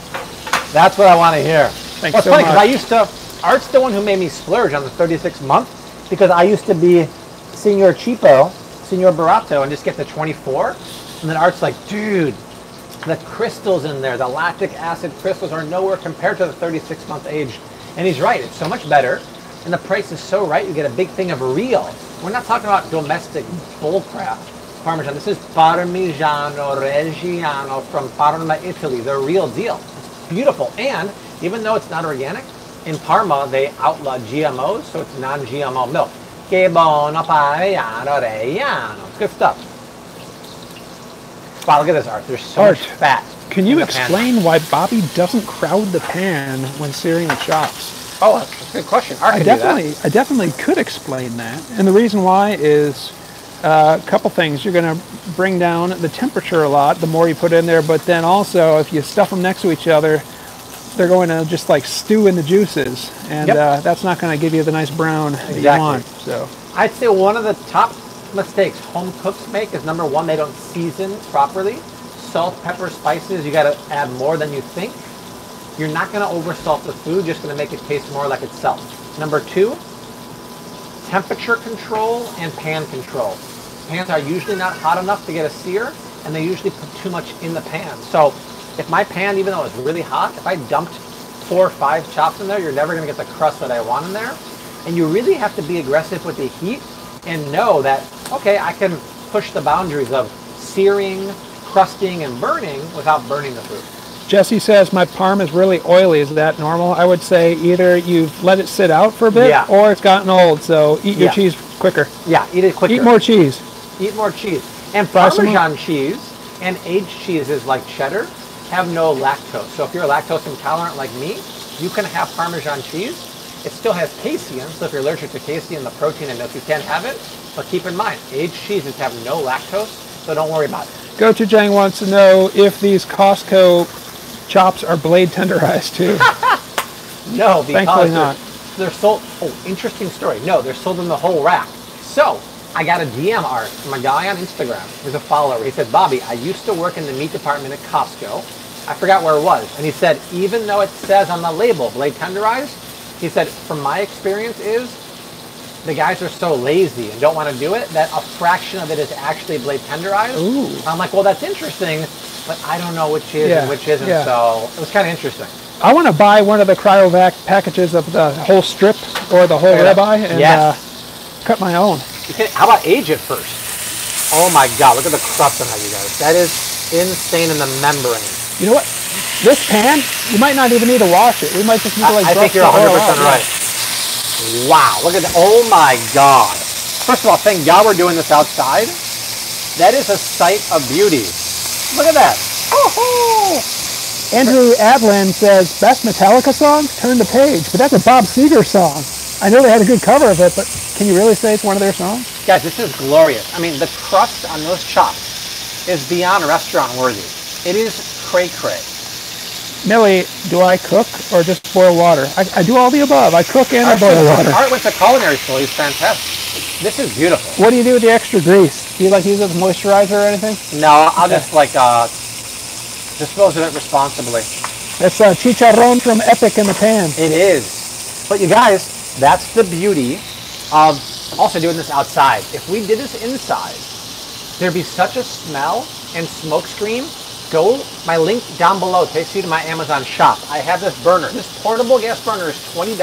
That's what I want to hear. Thanks What's so funny because I used to. Art's the one who made me splurge on the 36 month because I used to be Senor Cheapo, Senor Barato, and just get the 24. And then Art's like, dude, the crystals in there, the lactic acid crystals are nowhere compared to the 36 month age. And he's right. It's so much better, and the price is so right. You get a big thing of real. We're not talking about domestic bull crap. Parmesan. This is Parmigiano Reggiano from Parma, Italy. The real deal. It's beautiful. And even though it's not organic, in Parma they outlaw GMOs, so it's non-GMO milk. Che buono Parmigiano Reggiano. It's good stuff. Wow, look at this, Art. There's so Art, much fat. Can you explain why Bobby doesn't crowd the pan when searing the chops? Oh, that's a good question. Art I can do that. definitely, I definitely could explain that. And the reason why is uh, a couple things. You're going to bring down the temperature a lot the more you put in there, but then also if you stuff them next to each other, they're going to just like stew in the juices, and Yep. uh, that's not going to give you the nice brown that you want. So, I'd say one of the top mistakes home cooks make is number one, they don't season properly. Salt, pepper, spices, you gotta add more than you think. You're not gonna oversalt the food, just gonna make it taste more like itself. Number two, temperature control and pan control. Pans are usually not hot enough to get a sear, and they usually put too much in the pan. So if my pan, even though it's really hot, if I dumped four or five chops in there, you're never gonna get the crust that I want in there. And you really have to be aggressive with the heat and know that, okay, I can push the boundaries of searing, crusting, and burning without burning the food. Jesse says my parm is really oily. Is that normal? I would say either you've let it sit out for a bit, Yeah. or it's gotten old. So eat your Yeah. cheese quicker. Yeah, eat it quicker. Eat more cheese. Eat more cheese. And Fry some more. Parmesan cheese and aged cheeses like cheddar have no lactose. So if you're lactose intolerant like me, you can have Parmesan cheese. It still has casein, so if you're allergic to casein, the protein in milk, you can't have it. But keep in mind, aged cheeses have no lactose, so don't worry about it. Go to Jang wants to know if these Costco chops are blade tenderized too. *laughs* No, because Thankfully they're, not. they're sold. Oh, interesting story. No, they're sold in the whole rack. So I got a DM art from a guy on Instagram who's a follower. He said, Bobby, I used to work in the meat department at Costco. I forgot where it was. And he said, even though it says on the label blade tenderized, he said, from my experience is the guys are so lazy and don't want to do it that a fraction of it is actually blade tenderized. Ooh. I'm like, well, that's interesting, but I don't know which is Yeah, and which isn't. yeah. So it was kind of interesting. I want to buy one of the cryovac packages of the whole strip or the whole Fair ribeye and Yes. uh, cut my own. Can- how about age it first? Oh my God, look at the crust on that, you guys. That is insane in the membrane. You know what? This pan, you might not even need to wash it. We might just need to I, like I brush think you're 100% oil out. right. Wow, look at that. Oh my God. First of all, thank God we're doing this outside. That is a sight of beauty. Look at that. Oh, Andrew Adlin says, best Metallica song? Turn the page. But that's a Bob Seger song. I know they had a good cover of it, but can you really say it's one of their songs? Guys, this is glorious. I mean, the crust on those chops is beyond restaurant worthy. It is cray cray. Millie, do I cook or just boil water? I, I do all the above. I cook and I boil water. Art went to culinary school. He's fantastic. This is beautiful. What do you do with the extra grease? Do you like use it as moisturizer or anything? No, I'll just like uh, dispose of it responsibly. That's uh, chicharron from Epic in the pan. It is. But you guys, that's the beauty of also doing this outside. If we did this inside, there'd be such a smell and smoke screen. Go, my link down below takes you to my Amazon shop. I have this burner. This portable gas burner is $20.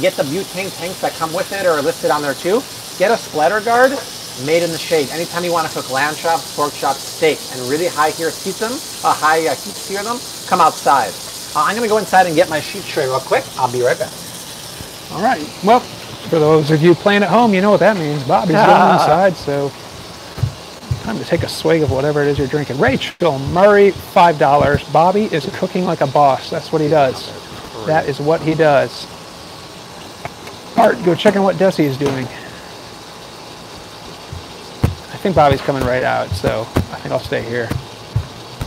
Get the butane tanks that come with it or are listed on there too. Get a splatter guard made in the shade. Anytime you want to cook lamb chops, pork chops, steak, and really high here heat them, uh, high uh, heat sear them, come outside. Uh, I'm going to go inside and get my sheet tray real quick. I'll be right back. All right. Well, for those of you playing at home, you know what that means. Bobby's going *laughs* inside, so time to take a swig of whatever it is you're drinking. Rachel Murray, five dollars. Bobby is cooking like a boss. That's what he does. That is what he does. Art, go check on what Desi is doing. I think Bobby's coming right out, so I think I'll stay here.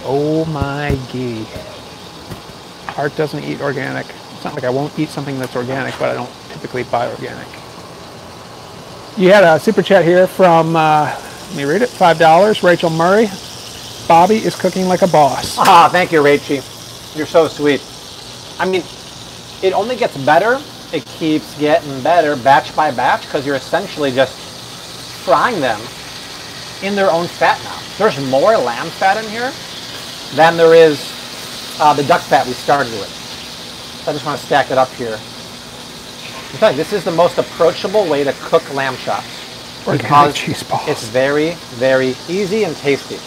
Oh my gee. Art doesn't eat organic. It's not like I won't eat something that's organic, but I don't typically buy organic. You had a super chat here from, uh, let me read it, $5. Rachel Murray. Bobby is cooking like a boss. Ah, thank you, Rachie. You're so sweet. I mean, it only gets better. It keeps getting better batch by batch because you're essentially just frying them in their own fat now. There's more lamb fat in here than there is uh, the duck fat we started with. So I just want to stack it up here. In fact, this is the most approachable way to cook lamb chops. Organic cheese balls. It's very, very easy and tasty.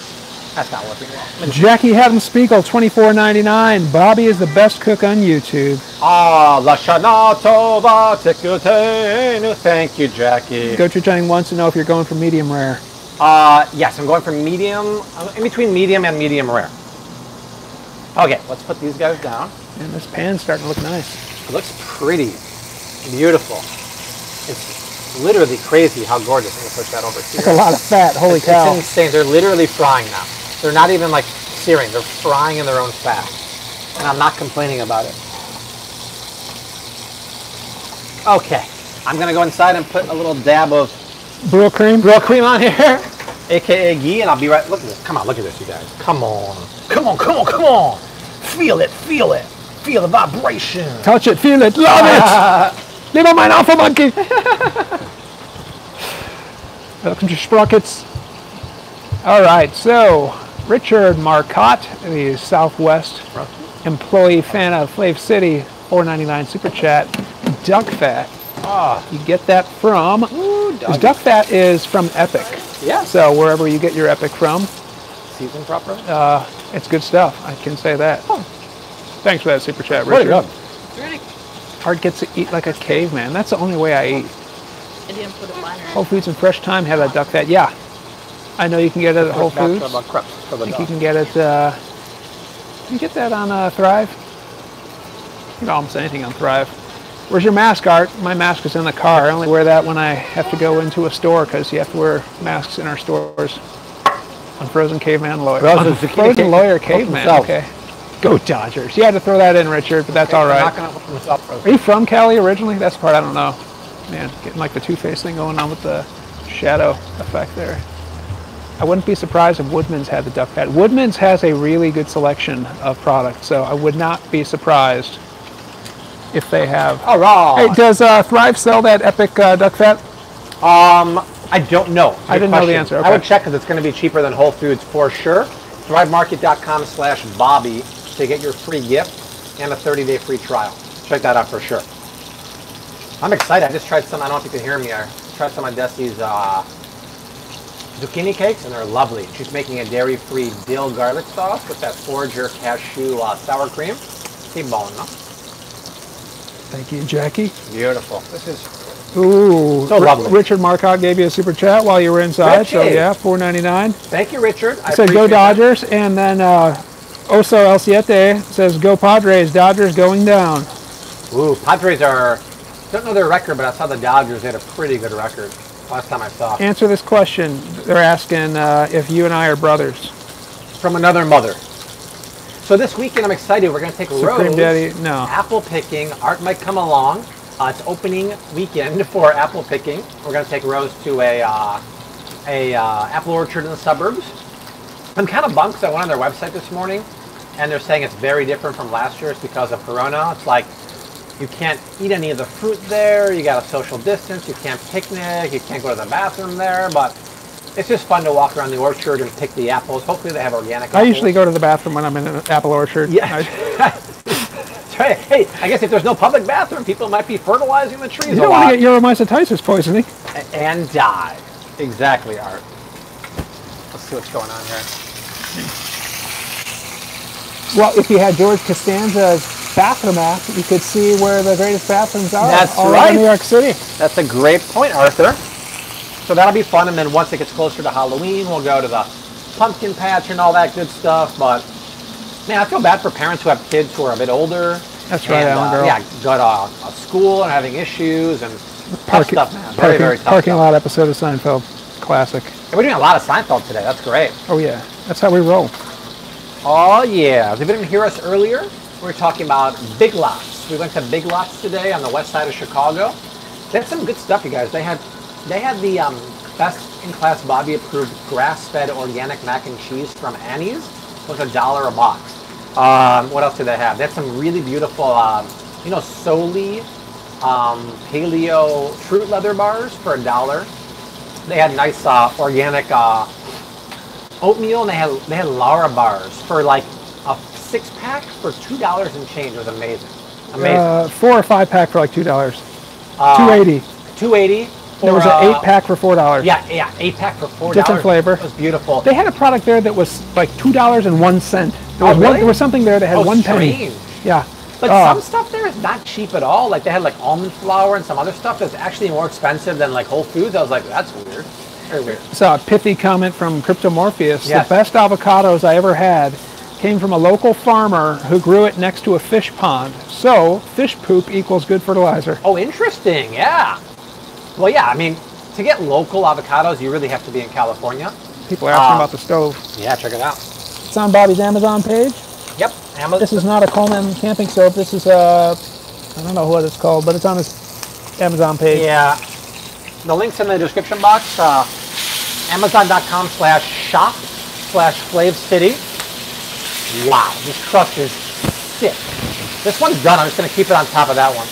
That's not working well. Jackie Haddam Spiegel, twenty-four ninety-nine. Bobby is the best cook on YouTube. Ah, Lashana Tova Tikutenu. Thank you, Jackie. Go to Jang wants to know if you're going for medium rare. Uh, yes, I'm going for medium, I'm in between medium and medium rare. Okay, let's put these guys down. And this pan's starting to look nice. It looks pretty, beautiful. It's literally crazy how gorgeous. Let me push that over here. That's a lot of fat. Holy it's, cow! It's insane. They're literally frying now. They're not even like searing. They're frying in their own fat. And I'm not complaining about it. Okay. I'm going to go inside and put a little dab of Brylcreem. grill cream on here, *laughs* aka ghee, and I'll be right. Look at this. Come on, look at this, you guys. Come on. Come on, come on, come on. Feel it, feel it. Feel the vibration. Touch it, feel it, love it. *laughs* Leave on my alpha monkey. *laughs* Welcome to Sprockets. All right, so Richard Marcotte, the Southwest employee fan of Flav City, 4.99 super chat. Duck fat. Ah, You get that from. ooh, duck fat is from Epic. Yeah. So wherever you get your Epic from, Season proper. uh, it's good stuff. I can say that. Thanks for that super chat, Pretty Richard. good. Art gets to eat like a caveman. That's the only way I eat. I didn't put a banner. Whole Foods and Fresh Thyme have that duck fat. Yeah, I know you can get it at Whole Back Foods. the crust for the I think you can get it. Uh, you get that on uh, Thrive. You can almost anything on Thrive. Where's your mask, Art? My mask is in the car. I only wear that when I have to go into a store because you have to wear masks in our stores. On Frozen Caveman Lawyer. Frozen Zucchini Unfrozen Lawyer Help Caveman. Okay. Go Dodgers. You had to throw that in, Richard, but that's all They're not gonna Are you from Cali originally? That's the part I don't know. Man, getting like the Two-Face thing going on with the shadow effect there. I wouldn't be surprised if Woodman's had the duck fat. Woodman's has a really good selection of products, so I would not be surprised if they have. All right. Hey, does uh, Thrive sell that epic uh, duck fat? Um, I don't know. I didn't know the question. answer. I would check because it's going to be cheaper than Whole Foods for sure. ThriveMarket.com slash Bobby to get your free gift and a 30-day free trial. Check that out for sure. I'm excited. I just tried some. I don't know if you can hear me. I tried some of Desi's uh, zucchini cakes, and they're lovely. She's making a dairy-free dill garlic sauce with that Forager cashew uh, sour cream. Keep balling, no? Thank you, Jackie. Beautiful. This is Ooh, So lovely. Richard Marcotte gave you a super chat while you were inside, so Richie. yeah, four ninety nine. thank you, Richard. I said go appreciate that. Dodgers, and then uh, Oso El Siete says go Padres. Dodgers going down. Ooh, Padres are. Don't know their record, but I saw the Dodgers had a pretty good record last time I saw. Answer this question. They're asking uh, if you and I are brothers. From another mother. So this weekend, I'm excited. We're going to take Supreme Rose Daddy, no. apple picking. Art might come along. Uh, it's opening weekend *laughs* for apple picking. We're going to take Rose to a uh, a uh, apple orchard in the suburbs. I'm kind of bummed 'cause I went on their website this morning, and they're saying it's very different from last year. It's because of Corona. It's like you can't eat any of the fruit there. You got a social distance. You can't picnic. You can't go to the bathroom there. But it's just fun to walk around the orchard and pick the apples. Hopefully, they have organic. I usually go to the bathroom when I'm in an apple orchard. Yeah. I- *laughs* Hey, I guess if there's no public bathroom, people might be fertilizing the trees you don't want to get uromycitisis poisoning. And die. Exactly, Art. Let's see what's going on here. Well, if you had George Costanza's bathroom app, you could see where the greatest bathrooms are That's all right. around New York City. That's a great point, Arthur. So that'll be fun, and then once it gets closer to Halloween, we'll go to the pumpkin patch and all that good stuff. But man, I feel bad for parents who have kids who are a bit older. That's right, and, uh, Yeah, got to a school and having issues and Parking, stuff, man. Very, parking, very tough parking stuff. lot episode of Seinfeld. Classic. We're doing a lot of Seinfeld today. That's great. Oh, yeah. That's how we roll. Oh yeah! If you didn't hear us earlier, we were talking about Big Lots. We went to Big Lots today on the west side of Chicago. They had some good stuff, you guys. They had they had the um, best in class Bobby approved grass fed organic mac and cheese from Annie's. Was a dollar a box. Um, what else did they have? They had some really beautiful, um, you know, Soli um, paleo fruit leather bars for a dollar. They had nice uh, organic uh, oatmeal, and they had they had Lara bars for like a six pack for two dollars and change. It was amazing, amazing. Uh, four or five pack for like $2. Uh, 280 Two eighty, There was an uh, eight pack for four dollars. Yeah, yeah, eight pack for four Different flavor. It was beautiful. They had a product there that was like two dollars and one cent. There Oh, was one, there was something there that had Oh, one penny. Yeah. But Oh, some stuff there is not cheap at all. Like they had like almond flour and some other stuff that's actually more expensive than like Whole Foods. I was like, that's weird. Very saw a pithy comment from Crypto Morpheus. Yes. The best avocados I ever had came from a local farmer who grew it next to a fish pond. So fish poop equals good fertilizer. Oh, interesting. Yeah. Well, yeah. I mean, to get local avocados, you really have to be in California. People are asking Ah. about the stove. Yeah, check it out. It's on Bobby's Amazon page. Yep. Amazon. This is not a Coleman camping stove. This is a, I don't know what it's called, but it's on his Amazon page. Yeah. The link's in the description box. Uh, Amazon.com slash shop slash Flav City. Wow, this crust is sick. This one's done. I'm just going to keep it on top of that one.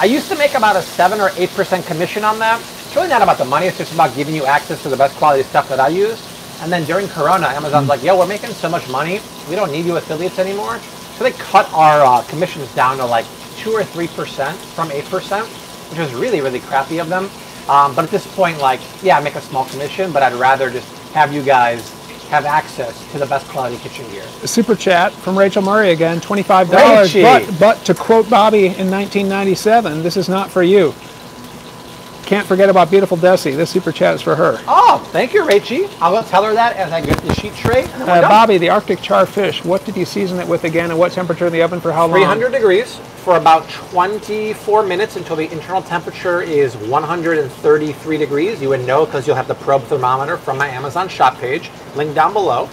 I used to make about a 7 or 8% commission on that. It's really not about the money. It's just about giving you access to the best quality stuff that I use. And then during Corona, Amazon's like, yo, we're making so much money. We don't need you affiliates anymore. So they cut our uh, commissions down to like 2 or 3% from 8%, which is really, really crappy of them. Um, but at this point, like, yeah, I make a small commission, but I'd rather just have you guys have access to the best quality kitchen gear. Super chat from Rachel Murray again, $25. But, but to quote Bobby in 1997, this is not for you. Can't forget about beautiful Desi. This super chat is for her. Oh, thank you, Rachie. I will tell her that as I get the sheet tray. and then we're Uh. Bobby, the Arctic char fish, what did you season it with again and what temperature in the oven for how long? 300 degrees for about 24 minutes until the internal temperature is 133 degrees. You would know because you'll have the probe thermometer from my Amazon shop page, link down below.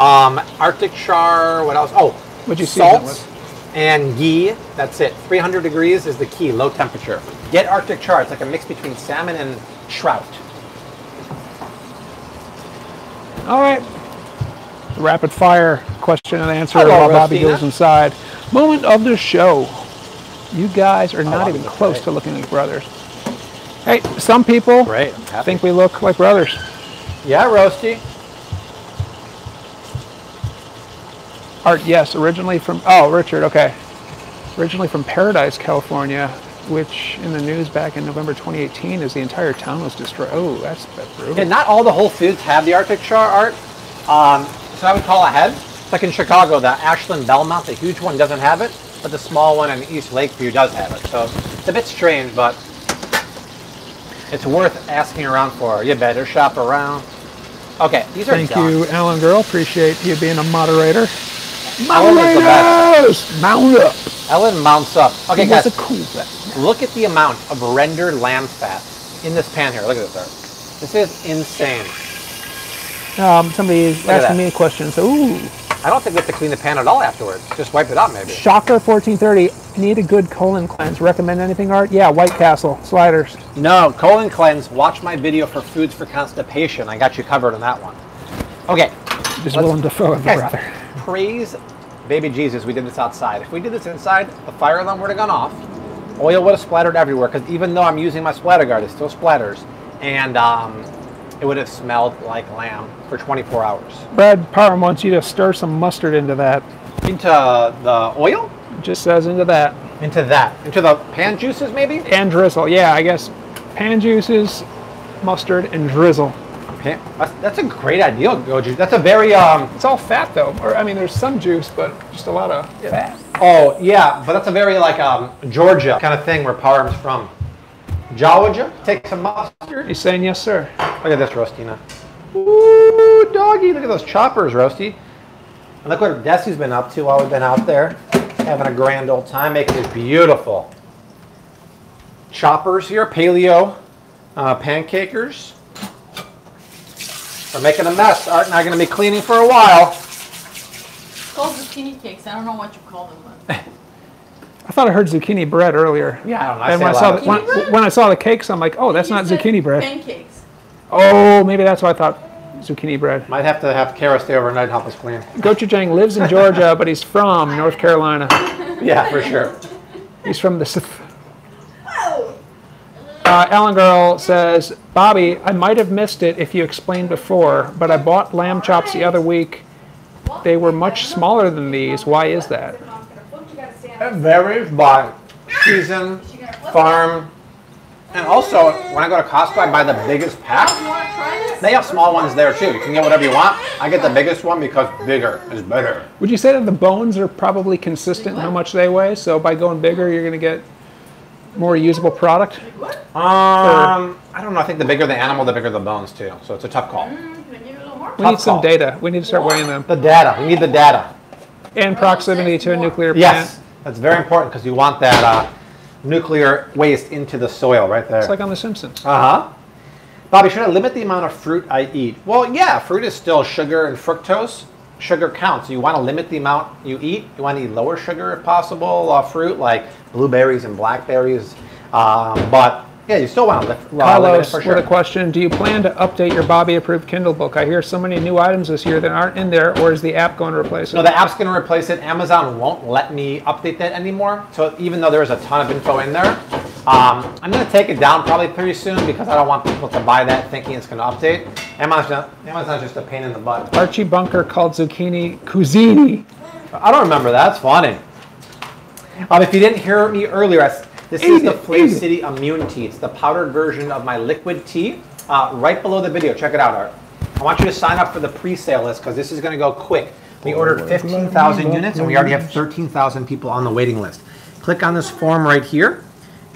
Um, Arctic char, what else? Oh, What'd you season it salt and ghee. That's it. 300 degrees is the key, low temperature. Get Arctic char. It's like a mix between salmon and trout. All right. Rapid fire question and answer Hello, while Bobby goes inside. Moment of the show. You guys are not even close great. to looking like brothers. Hey, some people Great. Think we look like brothers. Yeah, Roasty. Art, yes, originally from, oh, Richard, okay. Originally from Paradise, California, which in the news back in November 2018 is the entire town was destroyed. Oh, that's, that's brutal. Yeah, not all the Whole Foods have the Arctic char art. Um, so I would call ahead. It's like in Chicago, the Ashland Belmont, the huge one doesn't have it, but the small one in East Lakeview does have it. So it's a bit strange, but it's worth asking around for. You better shop around. Okay, these are Thank done. you, Alan Girl. Appreciate you being a moderator. Ellen is the best. Mount up. Ellen mounts up. Okay, He has guys, a cool bet. look at the amount of rendered lamb fat in this pan here. Look at this, Art. This is insane. Um, somebody is at asking me a question. So, ooh, I don't think we have to clean the pan at all afterwards. Just wipe it out, maybe. Shocker 1430. Need a good colon cleanse. Recommend anything, Art? Yeah, White Castle sliders. No, colon cleanse. Watch my video for foods for constipation. I got you covered on that one. Okay, Just Let's- Willem Dafoe, the guys, brother. Praise baby Jesus. We did this outside. If we did this inside, the fire alarm would have gone off. Oil would have splattered everywhere because even though I'm using my splatter guard, it still splatters, and um, it would have smelled like lamb for 24 hours. Brad Parham wants you to stir some mustard into that. Into the oil, just says into that. into that, into the pan juices, maybe. And drizzle. Yeah, I guess pan juices, mustard, and drizzle. Pan- That's, that's a great idea, Goju. That's a very um, It's all fat though. Or I mean, there's some juice, but just a lot of fat. Oh yeah, but that's a very like um, Georgia kind of thing where Parham's from. Georgia, take some mustard. He's saying yes, sir. Look at this, Rostina. Ooh, doggy! Look at those choppers, Roasty. And look what Desi's been up to while we've been out there, having a grand old time, making this beautiful choppers here, paleo uh, pancakers. We're making a mess. Art and I are going to be cleaning for a while. It's called zucchini cakes. I don't know what you call them, but I thought I heard zucchini bread earlier. Yeah, I don't know. I And when I a saw the, when, when I saw the cakes, I'm like, oh, that's You not said zucchini bread. Pancakes. Oh, maybe that's why I thought zucchini bread. Might have to have Kara stay overnight and help us clean. Gochujang lives in Georgia, but he's from North Carolina. *laughs* Yeah, for sure. *laughs* He's from the. Uh, Ellen Girl says, Bobby, I might have missed it if you explained before, but I bought lamb chops the other week. They were much smaller than these. Why is that? It varies by season, farm, And also, when I go to Costco, I buy the biggest pack. You want to try this? They have small ones there too. You can get whatever you want. I get the biggest one because bigger is better. Would you say that the bones are probably consistent in how much they weigh? So by going bigger, you're going to get more usable product? What? Um, I don't know. I think the bigger the animal, the bigger the bones too. So it's a tough call. Mm, can I give you a little more? We need some data. We need to start weighing them. The data. We need the data. And proximity to a nuclear plant. Yes, that's very important because you want that uh, nuclear waste into the soil right there. It's like on The Simpsons. Uh huh. Bobby, should I limit the amount of fruit I eat? Well, yeah, fruit is still sugar and fructose. Sugar counts. You want to limit the amount you eat. You want to eat lower sugar if possible. Uh, fruit like blueberries and blackberries. Um, but yeah, you still want to li- limit it Carlos for sure. a question. Do you plan to update your Bobby approved Kindle book? I hear so many new items this year that aren't in there, or is the app going to replace it? No, the app's going to replace it. Amazon won't let me update that anymore. So even though there's a ton of info in there, um, I'm going to take it down probably pretty soon because I don't want people to buy that thinking it's going to update. Amazon's, Amazon's just a pain in the butt. Archie Bunker called zucchini cuisine. I don't remember that. That's funny. Um, if you didn't hear me earlier, this is the it, Flav eat it. City Immune Tea. It's the powdered version of my liquid tea. Uh, right below the video, check it out, Art. I want you to sign up for the pre-sale list because this is going to go quick. We ordered 15,000 units and we already have 13,000 people on the waiting list. Click on this form right here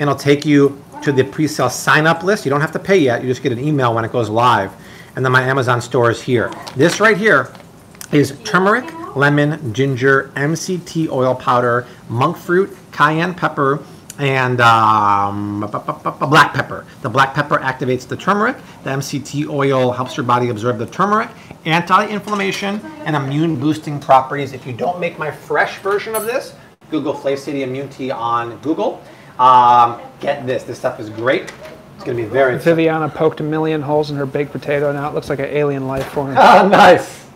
and it'll take you to the pre-sale sign-up list. You don't have to pay yet. You just get an email when it goes live. And then my Amazon store is here. This right here is turmeric, lemon, ginger, MCT oil powder, monk fruit, cayenne pepper, and um, black pepper. The black pepper activates the turmeric. The MCT oil helps your body absorb the turmeric. Anti-inflammation and immune boosting properties. If you don't make my fresh version of this, Google Flav City Immune Tea on Google. Um, get this. This stuff is great. It's going to be very. Viviana poked a million holes in her baked potato. Now it looks like an alien life form. Ah, *laughs* nice.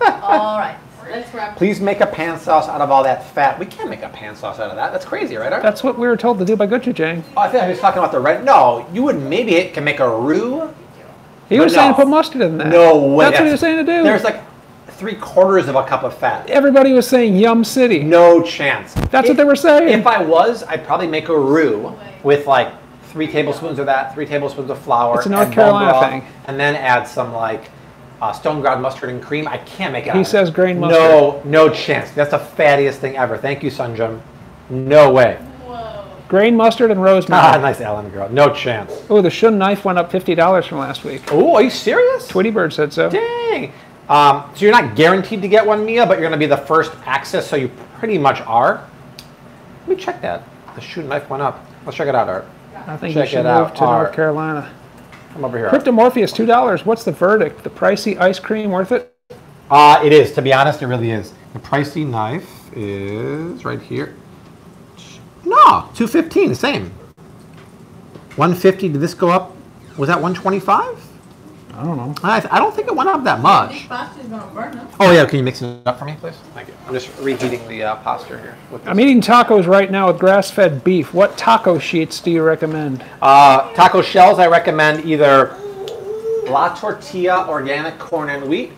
All right, let's wrap. Please make a pan sauce out of all that fat. We can't make a pan sauce out of that. That's crazy, right? Art? That's what we were told to do by gochujang. Oh, I think he was talking about the red. No, you would maybe it can make a roux. He But was saying to put mustard in that. No way. That's what he was saying to do. There's like three quarters of a cup of fat. Everybody was saying Yum City. No chance. That's what they were saying. If I was, I'd probably make a roux with like three tablespoons of that, three tablespoons of flour. It's a North Carolina broth, thing. And then add some like uh, stone ground mustard and cream. I can't make it. He out of says it. grain mustard. No, no chance. That's the fattiest thing ever. Thank you, Sunjum. No way. Whoa. Grain mustard and Ah, rosemary. nice Ellen girl. No chance. Oh, the Shun knife went up fifty dollars from last week. Oh, are you serious? Tweety Bird said so. Dang. Um, so you're not guaranteed to get one, Mia, but you're going to be the first access, so you pretty much are. Let me check that. The Shun knife went up. Let's check it out, Art. I think Check you should it move out, to North Art. Carolina. Come over here. Cryptomorpheus, two dollars. What's the verdict? The pricey ice cream worth it? Uh, it is, to be honest, it really is. The pricey knife is right here. No, 215, the same. 150, did this go up? Was that 125? I don't know. I, I don't think it went up that much. This pasta is gonna burn up. Oh yeah, can you mix it up for me, please? Thank you. I'm just reheating the uh, pasta here. With. I'm eating tacos right now with grass-fed beef. What taco sheets do you recommend? Uh, taco shells, I recommend either La Tortilla organic corn and wheat,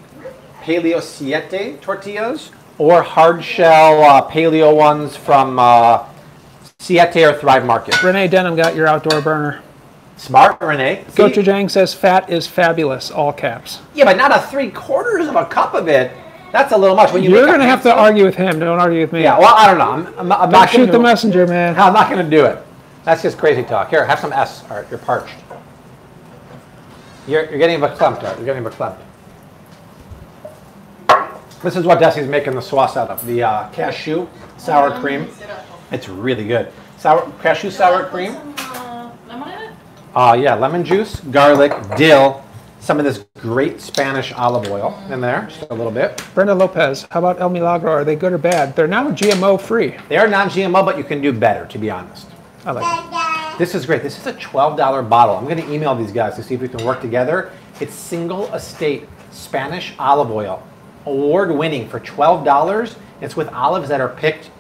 Paleo Siete tortillas, or hard shell uh, paleo ones from uh, Siete or Thrive Market. Renee Denham got your outdoor burner. Smart, Renee. See? Gochujang says fat is fabulous, all caps. Yeah, but not a three quarters of a cup of it. That's a little much. When you You're going to have to argue with him. Don't argue with me. Yeah, well, I don't know. I'm, I'm, I'm Don't not shoot gonna, the messenger, man. I'm not going to do it. That's just crazy talk. Here, have some S, Art. You're parched. You're, you're getting verklempt, Art. You're getting verklempt. This is what Desi's making the sauce out of. The uh, cashew sour cream. It's really good. Sour cashew sour cream. Some, uh, lemon in it? Uh, yeah, lemon juice, garlic, dill, some of this great Spanish olive oil in there, just a little bit. Brenda Lopez, how about El Milagro? Are they good or bad? They're now GMO free. They are non-GMO, but you can do better, to be honest. I like it. This is great. This is a $12 bottle. I'm going to email these guys to see if we can work together. It's single estate Spanish olive oil, award winning for $12. It's with olives that are picked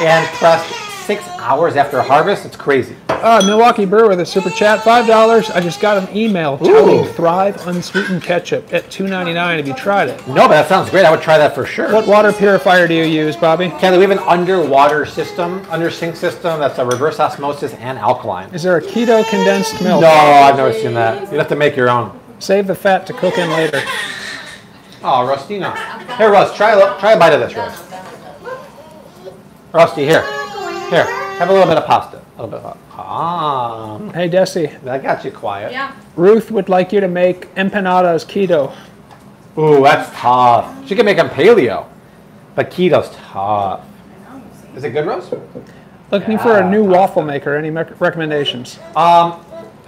and pressed six hours after harvest. It's crazy. Uh, Milwaukee Brewer with a super chat, five dollars. I just got an email touting Ooh. Thrive unsweetened ketchup at two ninety nine. Have you tried it? No, but that sounds great. I would try that for sure. What water purifier do you use, Bobby? Kelly, we have an underwater system, under sink system that's a reverse osmosis and alkaline. Is there a keto condensed milk? No, I've never seen that. You'd have to make your own. Save the fat to cook in later. Oh, Rustina. Here, Rust, try a, try a bite of this, Rust. Rusty, here. Here, have a little bit of pasta. A little bit of Ah, Hey, Desi. that got you quiet. Yeah. Ruth would like you to make empanadas keto. Ooh, that's tough. She can make them paleo, but keto's tough. Is it good, Rose? Looking for a Yeah. new waffle maker. Any recommendations? Um,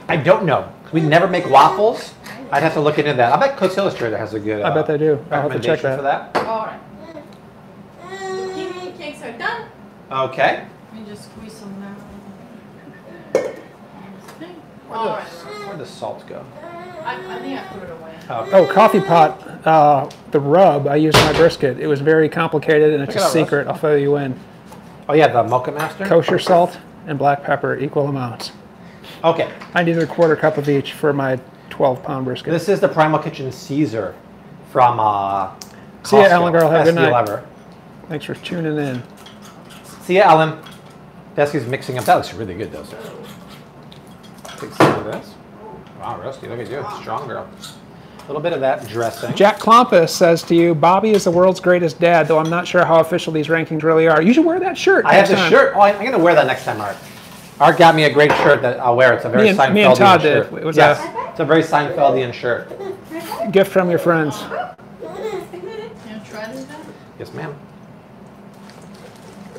I don't know. We never make waffles. I'd have to look into that. I bet Cook's Illustrated has a good. I bet uh, they do. I'll have to check recommendation for that. All right. Cakes are done. Okay. Let me just squeeze some now. All right. Where'd the salt go? I, I think I put it away. Okay. Oh, coffee pot. Uh, the rub I used on my brisket. It was very complicated and it's Look a at that, secret. I'll fill you in. Oh yeah, the Moccamaster. Kosher salt and black pepper, equal amounts. Okay. I needed a quarter cup of each for my 12 pound brisket. This is the Primal Kitchen Caesar from uh. See ya, Costco. Ellen girl. Have a good night. ever. Thanks for tuning in. See ya, Ellen. Desi's mixing up. That looks really good, doesn't? Take some of this. Wow, Rusty, look at you. Strong girl. A little bit of that dressing. Jack Klompus says to you, Bobby is the world's greatest dad, though I'm not sure how official these rankings really are. You should wear that shirt. I have next the time. shirt. Oh, I- I'm going to wear that next time, Art. Art got me a great shirt that I'll wear. It's a very Me and- Seinfeldian me and Todd did. shirt. It was yes, a- it's a very Seinfeldian shirt. Gift from your friends. You wanna try this? Yes, ma'am.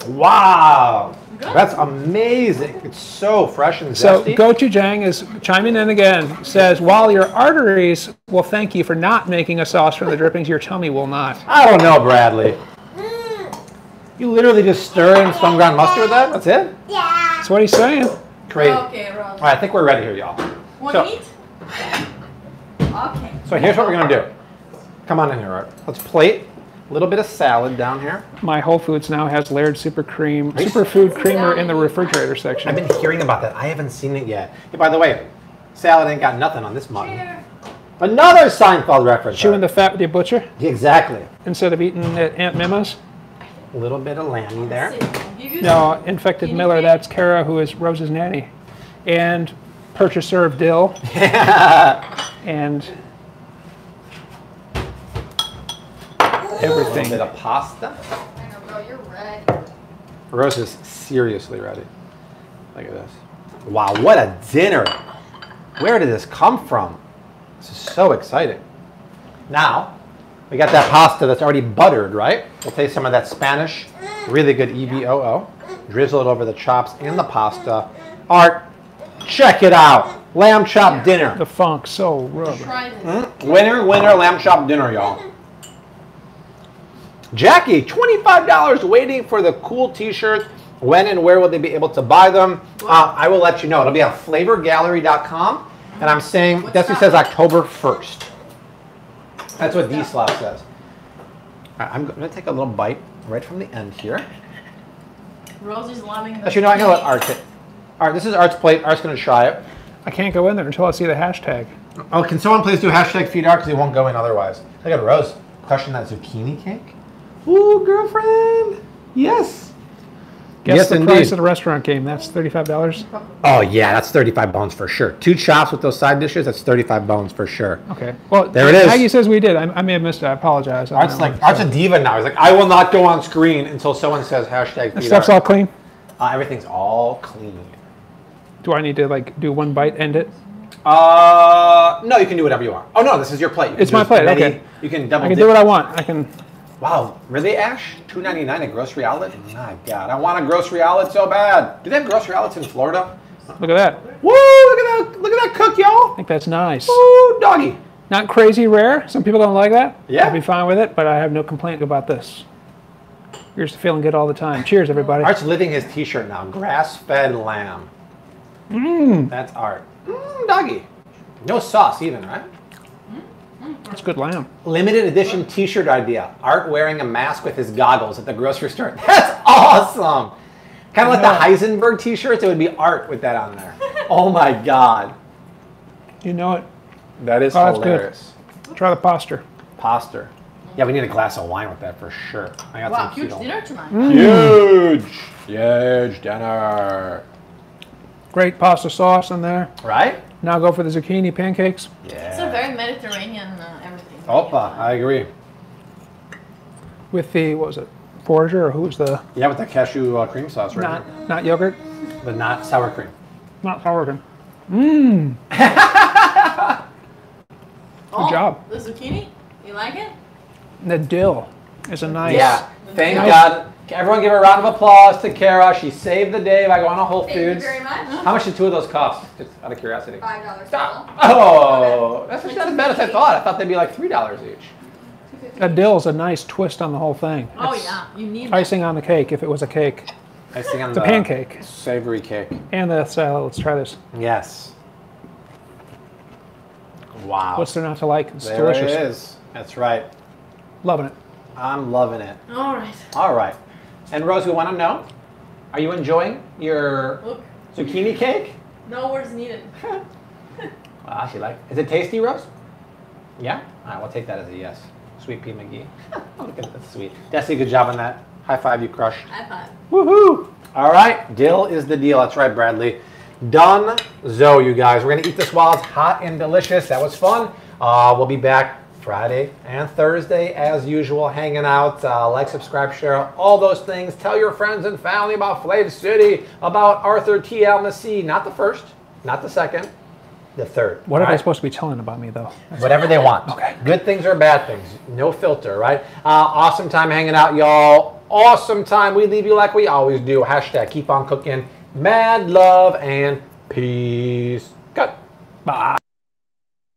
Wow, Good. that's amazing. It's so fresh and So zesty. Gochujang is chiming in again. Says, while your arteries will thank you for not making a sauce from the drippings, your tummy will not. I don't know, Bradley. You literally just stir in some ground mustard with that? That's it? Yeah. That's what he's saying. Crazy. Okay, Rose. All right, I think we're ready here, y'all. Want So- meat? Okay. So here's what we're gonna do. Come on in here, Art. Let's plate a little bit of salad down here. My Whole Foods now has layered super cream, Are you superfood creamer in the refrigerator section. I've been hearing about that. I haven't seen it yet. Hey, by the way, salad ain't got nothing on this mutton. Here. Another Seinfeld reference. Chewing the fat with your butcher exactly. instead of eating at Aunt Mima's. A little bit of lammy there. Sit. Give you No, infected Miller. pig? That's Kara, who is Rose's nanny, and purchaser of dill, *laughs* and A everything. bit of pasta. I know, girl, you're red. Rose is seriously ready. Look at this. Wow, what a dinner. Where did this come from? This is so exciting. Now, we got that pasta that's already buttered, right? We'll take some of that Spanish, really good EVOO, drizzle it over the chops and the pasta. Art, check it out. Lamb chop dinner. The funk so rubber. Try this. Mm, Winner, winner, lamb chop dinner, y'all. Jackie, $25 waiting for the cool t-shirts. When and where will they be able to buy them? Uh, I will let you know. It'll be on flavorgallery.com. And I'm saying, What's Desi that? says October 1st. That's what D-Slav says. All right, I'm going to take a little bite right from the end here. Rose is loving the. Actually, no, I'm going to let Art take All right, this is Art's plate. Art's going to try it. I can't go in there until I see the hashtag. Oh, can someone please do hashtag feed Art because he won't go in otherwise. Look at Rose crushing that zucchini cake. Ooh, girlfriend. Yes. Guess Yes, the indeed. price of the restaurant game. That's thirty-five dollars. Oh yeah, that's 35 bones for sure. Two chops with those side dishes, that's 35 bones for sure. Okay. Well, There it is. Maggie says we did. I, I may have missed it. I apologize. on Art's like. Art's a diva now. He's like, I will not go on screen until someone says hashtag The stuff's all clean. Uh, everything's all clean. Do I need to like do one bite, end it? Uh, no, you can do whatever you want. Oh no, this is your plate. You It's my plate, many- okay. You can double. I can dip. do what I want. I can. Wow, really, Ash? Two ninety nine at grocery outlet? My God, I want a grocery outlet so bad. Do they have grocery outlets in Florida? Look at that. Woo! Look at that! Look at that cook, y'all! I think that's nice. Woo, doggy! Not crazy rare. Some people don't like that. Yeah. I'll be fine with it, but I have no complaint about this. You're just feeling good all the time. Cheers, everybody. Art's living his T-shirt now. Grass-fed lamb. Mmm. That's Art. Mmm, doggy. No sauce even, right? That's good lamb. Limited edition T-shirt idea. Art wearing a mask with his goggles at the grocery store. *laughs* That's awesome. Kind of like the Heisenberg T-shirts. It would be art with that on there. oh my god, You know it. that is Oh, that's good. Try the posture. Pasta. Yeah, we need a glass of wine with that for sure. I got Wow, some huge keto. dinner tonight. Mm. Huge, huge dinner. Great pasta sauce in there. Right? Now go for the zucchini pancakes Yeah. It's a very Mediterranean uh, everything. Opa, I agree. with the what was it, Forger or who was the Yeah, with the cashew uh, cream sauce right not here. not yogurt, But not sour cream. not sour cream. Mmm. *laughs* oh, job. The zucchini? You like it? The dill is a nice. Yeah. Thank Nice. God. Everyone give a round of applause to Kara. She saved the day by going to Whole Thank you Foods. very much. How much did two of those cost? Just out of curiosity. Five dollars. Stop. Oh, that's not as bad as I thought. I thought they'd be like three dollars each. A dill's a nice twist on the whole thing. Oh It's yeah, you need that. Icing on the cake if it was a cake. Icing on It's a the pancake. Savory cake. And the salad. Let's try this. Yes. Wow. What's there not to like? It's there delicious. it is. That's right. Loving it. I'm loving it. All right. All right. And Rose, we want to know, are you enjoying your Look, zucchini cake? no words needed. *laughs* Ah, she like. Is it tasty, Rose? Yeah. All right, we'll take that as a yes. Sweet Pea McGee. *laughs* oh, look at that. That's sweet. Desi, good job on that. High five, you crushed. High five. Woohoo! All right, dill is the deal. That's right, Bradley. Done, Zoe, you guys. We're gonna eat this while it's hot and delicious. That was fun. Uh, we'll be back Friday and Thursday as usual, hanging out. Uh, like, subscribe, share, all those things. Tell your friends and family about Flav City, about Arthur T. Almacy. Not the first, not the second, the third. What are they supposed to be telling about me though? Whatever they want. Okay. Good things or bad things. No filter, right? Uh, awesome time hanging out, y'all. Awesome time. We leave you like we always do. Hashtag keep on cooking. Mad love and peace. Cut. Bye.